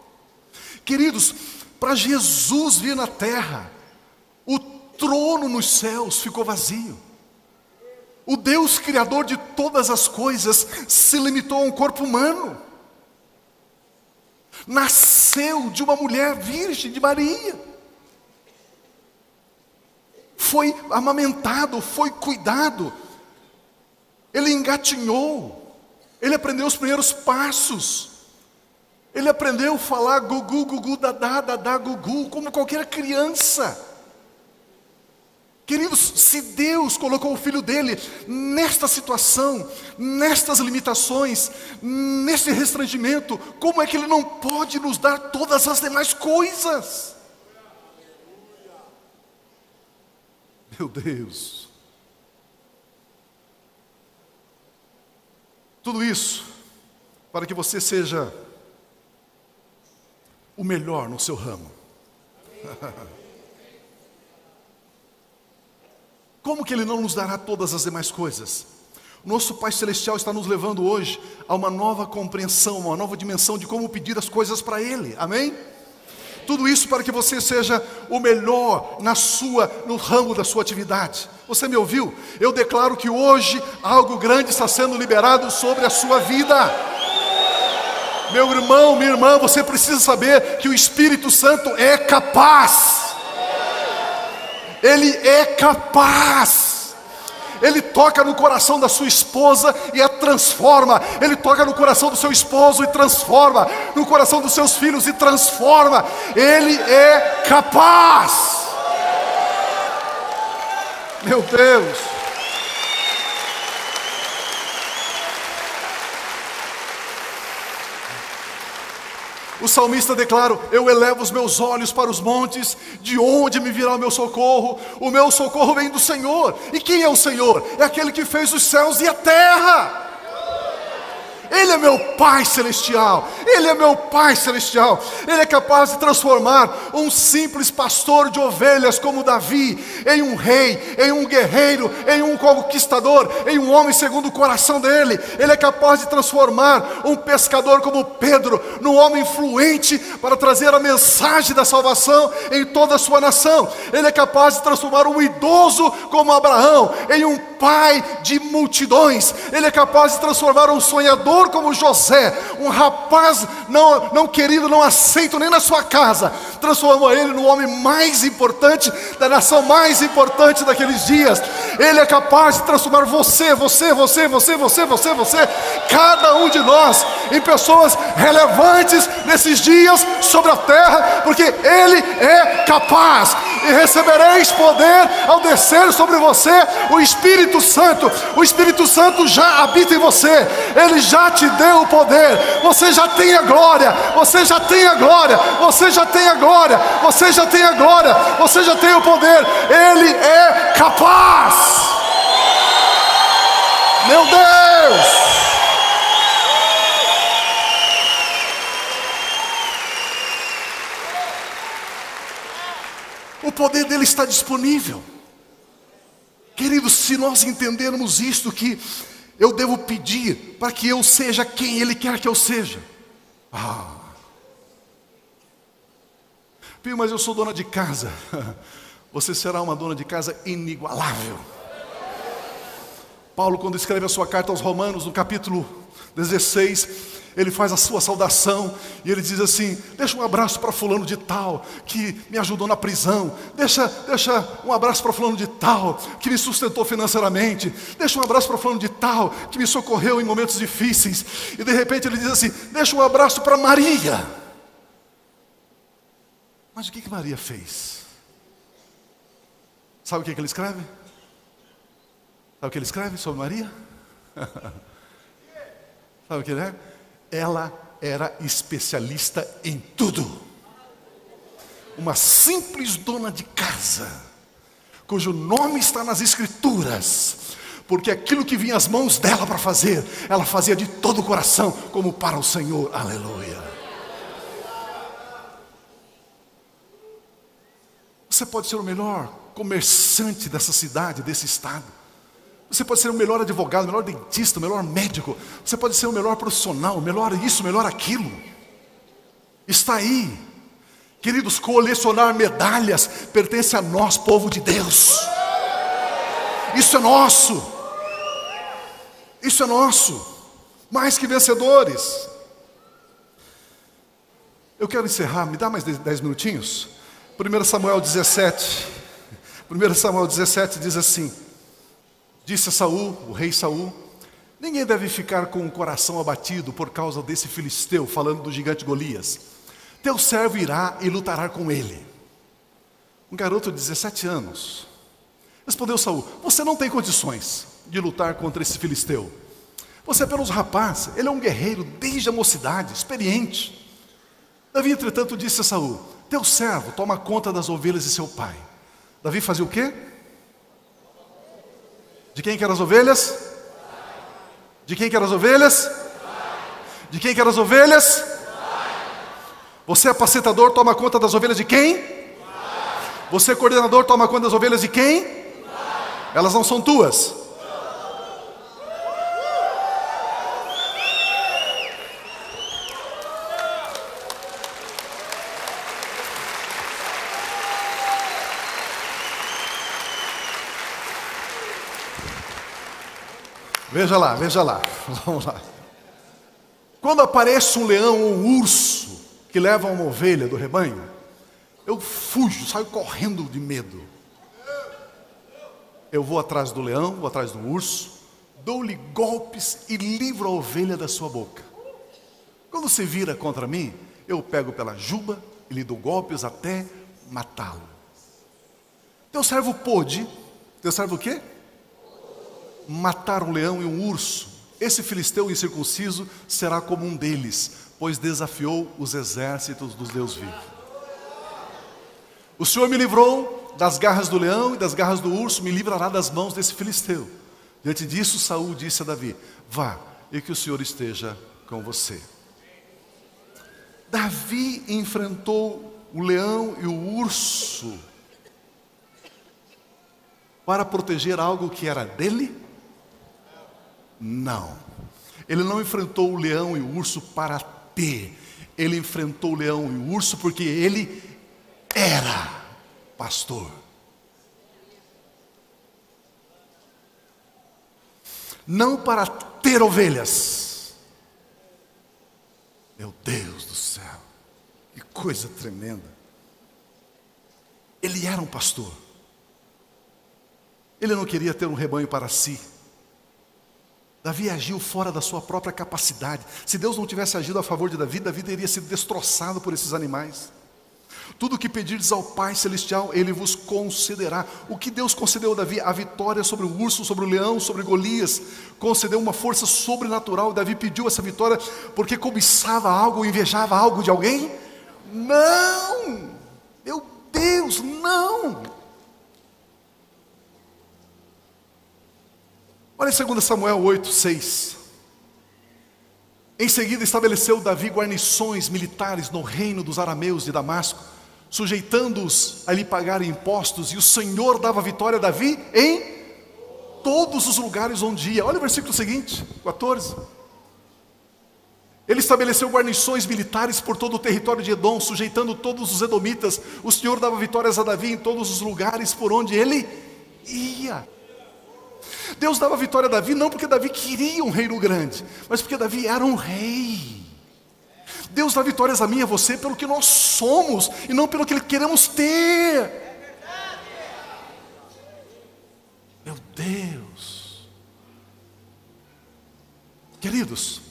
Queridos, para Jesus vir na terra, trono nos céus ficou vazio. O Deus Criador de todas as coisas se limitou a um corpo humano. Nasceu de uma mulher virgem, de Maria. Foi amamentado, foi cuidado. Ele engatinhou. Ele aprendeu os primeiros passos. Ele aprendeu a falar gugu, gugu, dadá, dadá, gugu, como qualquer criança. Queridos, se Deus colocou o filho dele nesta situação, nestas limitações, nesse restringimento, como é que ele não pode nos dar todas as demais coisas? Meu Deus. Tudo isso para que você seja o melhor no seu ramo. Como que Ele não nos dará todas as demais coisas? Nosso Pai Celestial está nos levando hoje a uma nova compreensão, uma nova dimensão de como pedir as coisas para Ele, amém? Tudo isso para que você seja o melhor na sua, no ramo da sua atividade. Você me ouviu? Eu declaro que hoje algo grande está sendo liberado sobre a sua vida. Meu irmão, minha irmã, você precisa saber que o Espírito Santo é capaz ele é capaz. Ele toca no coração da sua esposa e a transforma. Ele toca no coração do seu esposo e transforma. No coração dos seus filhos e transforma. Ele é capaz. Meu Deus. O salmista declara: Eu elevo os meus olhos para os montes, de onde me virá o meu socorro? O meu socorro vem do Senhor. E quem é o Senhor? É aquele que fez os céus e a terra. Ele é meu Pai celestial, Ele é meu Pai celestial, Ele é capaz de transformar um simples pastor de ovelhas como Davi em um rei, em um guerreiro, em um conquistador, em um homem segundo o coração dele. Ele é capaz de transformar um pescador como Pedro num homem influente para trazer a mensagem da salvação em toda a sua nação. Ele é capaz de transformar um idoso como Abraão em um pai de multidões. Ele é capaz de transformar um sonhador como José, um rapaz não, não querido, não aceito nem na sua casa, transformou ele no homem mais importante da nação mais importante daqueles dias. Ele é capaz de transformar você, você, você, você, você, você, você, cada um de nós em pessoas relevantes nesses dias sobre a terra, porque Ele é capaz. E recebereis poder ao descer sobre você o Espírito Santo. O Espírito Santo já habita em você. Ele já te deu o poder. Você já tem a glória. Você já tem a glória. Você já tem a glória. Você já tem a glória. Você já tem o poder. Ele é capaz. Meu Deus. Poder dele está disponível. Queridos, se nós entendermos isto, que eu devo pedir para que eu seja quem Ele quer que eu seja. Ah. Pio, mas eu sou dona de casa. Você será uma dona de casa inigualável. Paulo, quando escreve a sua carta aos Romanos, no capítulo 16, ele faz a sua saudação e ele diz assim: Deixa um abraço para Fulano de Tal, que me ajudou na prisão. Deixa, deixa um abraço para Fulano de Tal, que me sustentou financeiramente. Deixa um abraço para Fulano de Tal, que me socorreu em momentos difíceis. E de repente ele diz assim: Deixa um abraço para Maria. Mas o que, que Maria fez? Sabe o que, que ele escreve? Sabe o que ele escreve sobre Maria? Sabe o que ele é? Ela era especialista em tudo. Uma simples dona de casa, cujo nome está nas Escrituras, porque aquilo que vinha às mãos dela para fazer, ela fazia de todo o coração, como para o Senhor. Aleluia. Você pode ser o melhor comerciante dessa cidade, desse estado. Você pode ser o melhor advogado, o melhor dentista, o melhor médico. Você pode ser o melhor profissional, o melhor isso, o melhor aquilo. Está aí. Queridos, colecionar medalhas pertence a nós, povo de Deus. Isso é nosso. Isso é nosso, mais que vencedores. Eu quero encerrar, me dá mais 10 minutinhos? 1 Samuel 17. 1 Samuel 17 diz assim: Disse a Saul, o rei Saul, ninguém deve ficar com o coração abatido por causa desse filisteu, falando do gigante Golias. Teu servo irá e lutará com ele. Um garoto de 17 anos. Respondeu Saul: Você não tem condições de lutar contra esse filisteu. Você é pelos rapazes, ele é um guerreiro desde a mocidade, experiente. Davi, entretanto, disse a Saul: Teu servo toma conta das ovelhas de seu pai. Davi fazia o quê? De quem que eram as ovelhas? De quem que eram as ovelhas? De quem que eram as ovelhas? Você apacentador toma conta das ovelhas de quem? Você coordenador toma conta das ovelhas de quem? Elas não são tuas. Veja lá, veja lá. Vamos lá. Quando aparece um leão ou um urso que leva uma ovelha do rebanho, eu fujo, saio correndo de medo. Eu vou atrás do leão, vou atrás do urso, dou-lhe golpes e livro a ovelha da sua boca. Quando se vira contra mim, eu pego pela juba e lhe dou golpes até matá-lo. Teu servo pôde, teu servo o quê? Matar um leão e um urso, esse filisteu incircunciso será como um deles, pois desafiou os exércitos dos Deus vivos. O Senhor me livrou das garras do leão e das garras do urso, me livrará das mãos desse filisteu. Diante disso, Saul disse a Davi: Vá, e que o Senhor esteja com você. Davi enfrentou o leão e o urso para proteger algo que era dele não. Ele não enfrentou o leão e o urso para ter. Ele enfrentou o leão e o urso porque ele era pastor. Não para ter ovelhas. Meu Deus do céu, que coisa tremenda. Ele era um pastor. Ele não queria ter um rebanho para si. Davi agiu fora da sua própria capacidade. Se Deus não tivesse agido a favor de Davi, Davi teria sido destroçado por esses animais. Tudo o que pedirdes ao Pai Celestial, Ele vos concederá. O que Deus concedeu a Davi? A vitória sobre o urso, sobre o leão, sobre Golias. Concedeu uma força sobrenatural. Davi pediu essa vitória porque cobiçava algo, invejava algo de alguém? Não! Meu Deus, não! Olha em 2 Samuel 8, 6. Em seguida estabeleceu Davi guarnições militares no reino dos arameus de Damasco, sujeitando-os a lhe pagar impostos, e o Senhor dava vitória a Davi em todos os lugares onde ia. Olha o versículo seguinte, 14. Ele estabeleceu guarnições militares por todo o território de Edom, sujeitando todos os edomitas. O Senhor dava vitórias a Davi em todos os lugares por onde ele ia. Deus dava vitória a Davi não porque Davi queria um reino grande, mas porque Davi era um rei. Deus dá vitórias a mim e a você pelo que nós somos e não pelo que queremos ter. Meu Deus. Queridos,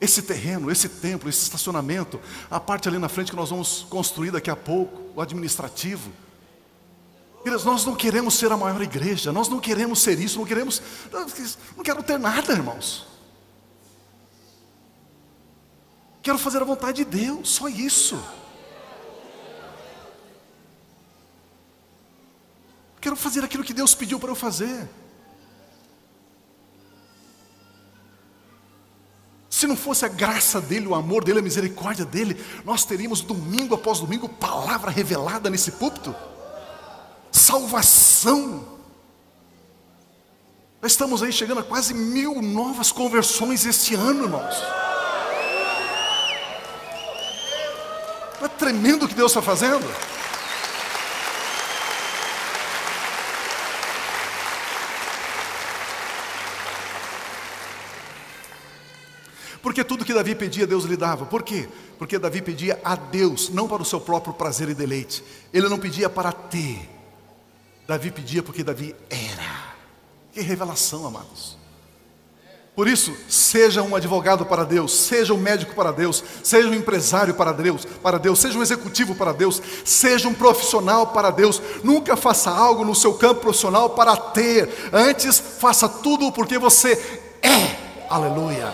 esse terreno, esse templo, esse estacionamento, a parte ali na frente que nós vamos construir daqui a pouco, o administrativo, nós não queremos ser a maior igreja, nós não queremos ser isso, não queremos, não quero ter nada, irmãos. Quero fazer a vontade de Deus, só isso. Quero fazer aquilo que Deus pediu para eu fazer. Se não fosse a graça dele, o amor dele, a misericórdia dele, nós teríamos domingo após domingo palavra revelada nesse púlpito salvação. Nós estamos aí chegando a quase mil novas conversões este ano, irmãos. Não é tremendo o que Deus está fazendo? Porque tudo que Davi pedia, Deus lhe dava. Por quê? Porque Davi pedia a Deus, não para o seu próprio prazer e deleite. Ele não pedia para ter. Davi pedia porque Davi era. Que revelação, amados. Por isso, seja um advogado para Deus, seja um médico para Deus, seja um empresário para Deus, para Deus, seja um executivo para Deus, seja um profissional para Deus. Nunca faça algo no seu campo profissional para ter. Antes, faça tudo porque você é. Aleluia.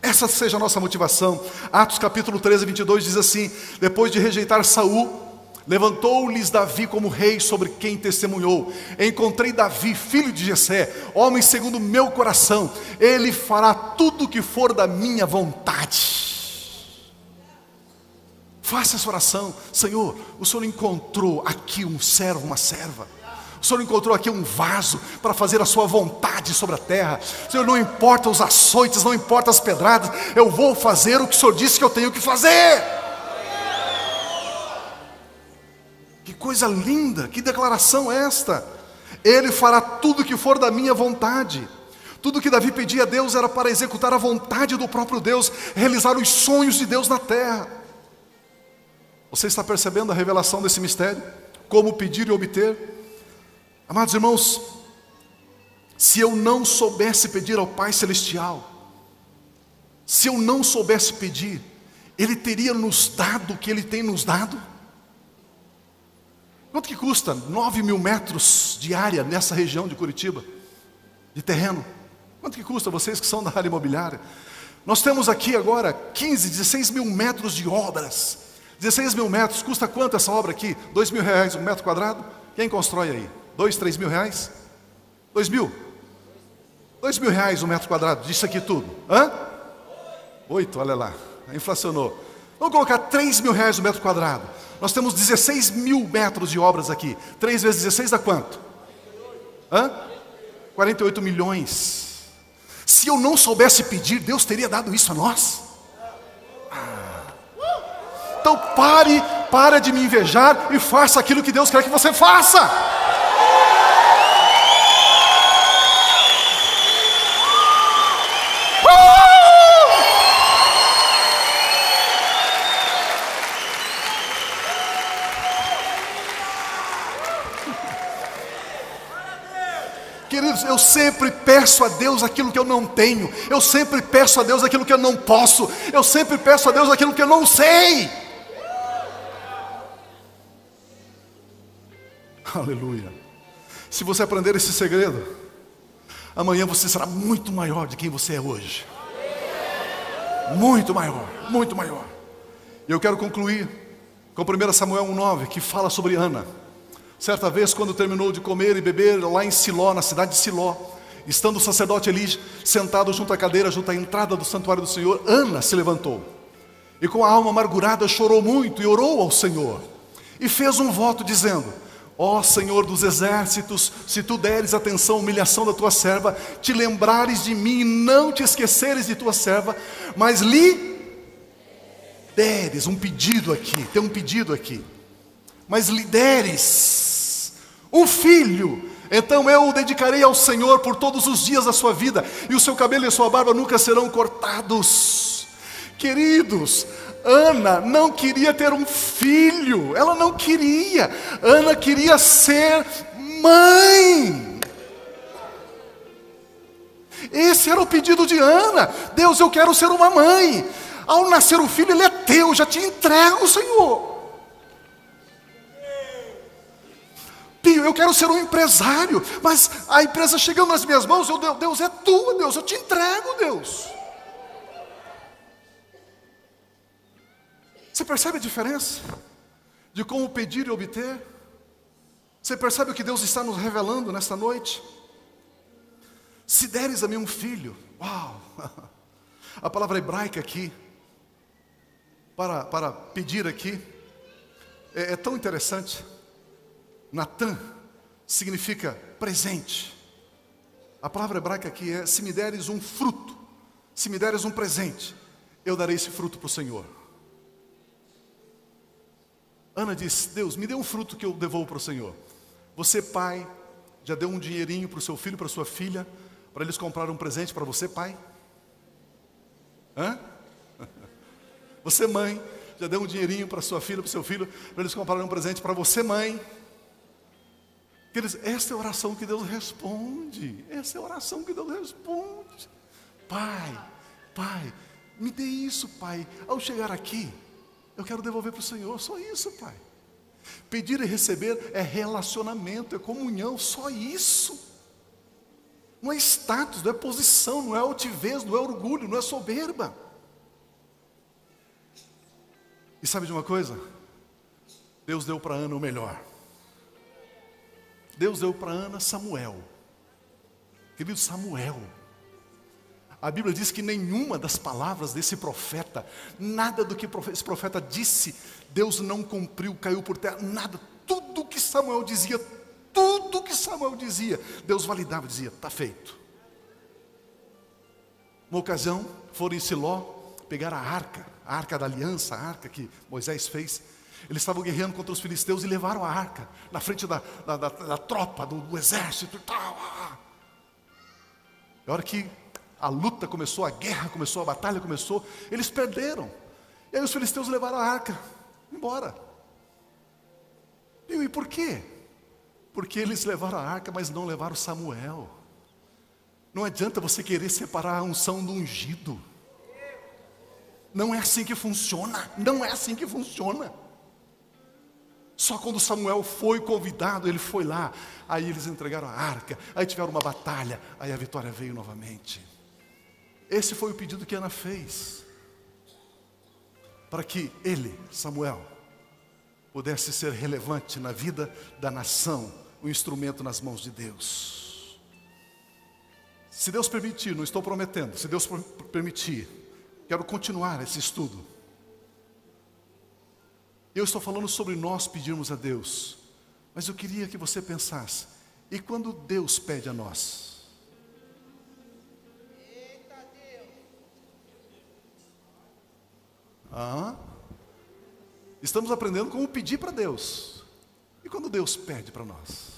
Essa seja a nossa motivação. Atos capítulo 13, 22 diz assim: Depois de rejeitar Saul, Levantou-lhes Davi como rei sobre quem testemunhou. Encontrei Davi, filho de Jessé, homem segundo meu coração. Ele fará tudo o que for da minha vontade. Faça essa oração, Senhor. O Senhor encontrou aqui um servo, uma serva. O Senhor encontrou aqui um vaso para fazer a sua vontade sobre a terra. Senhor, não importa os açoites, não importa as pedradas, eu vou fazer o que o Senhor disse que eu tenho que fazer. Coisa linda, que declaração é esta? Ele fará tudo que for da minha vontade. Tudo que Davi pedia a Deus era para executar a vontade do próprio Deus, realizar os sonhos de Deus na terra. Você está percebendo a revelação desse mistério? Como pedir e obter? Amados irmãos, se eu não soubesse pedir ao Pai Celestial, se eu não soubesse pedir, Ele teria nos dado o que Ele tem nos dado? Quanto que custa 9 mil metros de área nessa região de Curitiba? De terreno? Quanto que custa vocês que são da área imobiliária? Nós temos aqui agora 15, 16 mil metros de obras. 16 mil metros, custa quanto essa obra aqui? 2 mil reais um metro quadrado? Quem constrói aí? 2, 3 mil reais? 2 mil? 2 mil reais um metro quadrado, disso aqui tudo. Hã? 8, olha lá, inflacionou. Vamos colocar 3 mil reais um metro quadrado. Nós temos 16 mil metros de obras aqui. 3 vezes 16 dá quanto? Hã? 48 milhões. Se eu não soubesse pedir, Deus teria dado isso a nós. Então pare, para de me invejar e faça aquilo que Deus quer que você faça. Queridos, eu sempre peço a Deus aquilo que eu não tenho, eu sempre peço a Deus aquilo que eu não posso, eu sempre peço a Deus aquilo que eu não sei. Aleluia. Se você aprender esse segredo, amanhã você será muito maior de quem você é hoje. Muito maior, muito maior. E eu quero concluir com 1 Samuel 1,9, que fala sobre Ana. Certa vez, quando terminou de comer e beber lá em Siló, na cidade de Siló, estando o sacerdote Eli sentado junto à cadeira, junto à entrada do santuário do Senhor, Ana se levantou e com a alma amargurada chorou muito e orou ao Senhor e fez um voto dizendo: Ó oh, Senhor dos exércitos, se tu deres atenção à humilhação da tua serva, te lembrares de mim e não te esqueceres de tua serva, mas lhe deres um pedido aqui, tem um pedido aqui, mas lhe deres um filho, então eu o dedicarei ao Senhor por todos os dias da sua vida, e o seu cabelo e a sua barba nunca serão cortados. Queridos, Ana não queria ter um filho, ela não queria, Ana queria ser mãe. Esse era o pedido de Ana: Deus, eu quero ser uma mãe. Ao nascer o filho, ele é teu, já te entrego, Senhor. Eu quero ser um empresário, mas a empresa chegando nas minhas mãos, eu, Deus é tua, Deus, eu te entrego, Deus. Você percebe a diferença de como pedir e obter? Você percebe o que Deus está nos revelando nesta noite? Se deres a mim um filho, uau! A palavra hebraica aqui, para, para pedir aqui, é, é tão interessante. Natan significa presente. A palavra hebraica aqui é: se me deres um fruto, se me deres um presente, eu darei esse fruto para o Senhor. Ana disse: Deus, me dê um fruto que eu devolvo para o Senhor. Você, pai, já deu um dinheirinho para o seu filho, para sua filha, para eles comprarem um presente para você, pai? Hã? Você, mãe, já deu um dinheirinho para sua filha, para seu filho, para eles comprarem um presente para você, mãe. Eles, essa é a oração que Deus responde. Essa é a oração que Deus responde. Pai, pai, me dê isso, pai. Ao chegar aqui, eu quero devolver para o Senhor. Só isso, pai. Pedir e receber é relacionamento, é comunhão, só isso. Não é status, não é posição, não é altivez, não é orgulho, não é soberba. E sabe de uma coisa? Deus deu para Ana o melhor. Deus deu para Ana Samuel. Querido Samuel. A Bíblia diz que nenhuma das palavras desse profeta, nada do que esse profeta disse, Deus não cumpriu, caiu por terra, nada. Tudo que Samuel dizia, tudo que Samuel dizia, Deus validava, dizia: está feito. Uma ocasião, foram em Siló, pegar a arca, a arca da aliança, a arca que Moisés fez. Eles estavam guerreando contra os filisteus e levaram a arca na frente da, da, da, da tropa, do, do, exército e tal. A hora que a luta começou, a guerra começou, a batalha começou, eles perderam. E aí os filisteus levaram a arca embora. E por quê? Porque eles levaram a arca, mas não levaram Samuel. Não adianta você querer separar a unção do ungido. Não é assim que funciona. Não é assim que funciona. Só quando Samuel foi convidado, ele foi lá. Aí eles entregaram a arca. Aí tiveram uma batalha. Aí a vitória veio novamente. Esse foi o pedido que Ana fez. Para que ele, Samuel, pudesse ser relevante na vida da nação, um instrumento nas mãos de Deus. Se Deus permitir, não estou prometendo, se Deus permitir, quero continuar esse estudo. Eu estou falando sobre nós pedirmos a Deus, mas eu queria que você pensasse: e quando Deus pede a nós? Ah? Estamos aprendendo como pedir para Deus. E quando Deus pede para nós?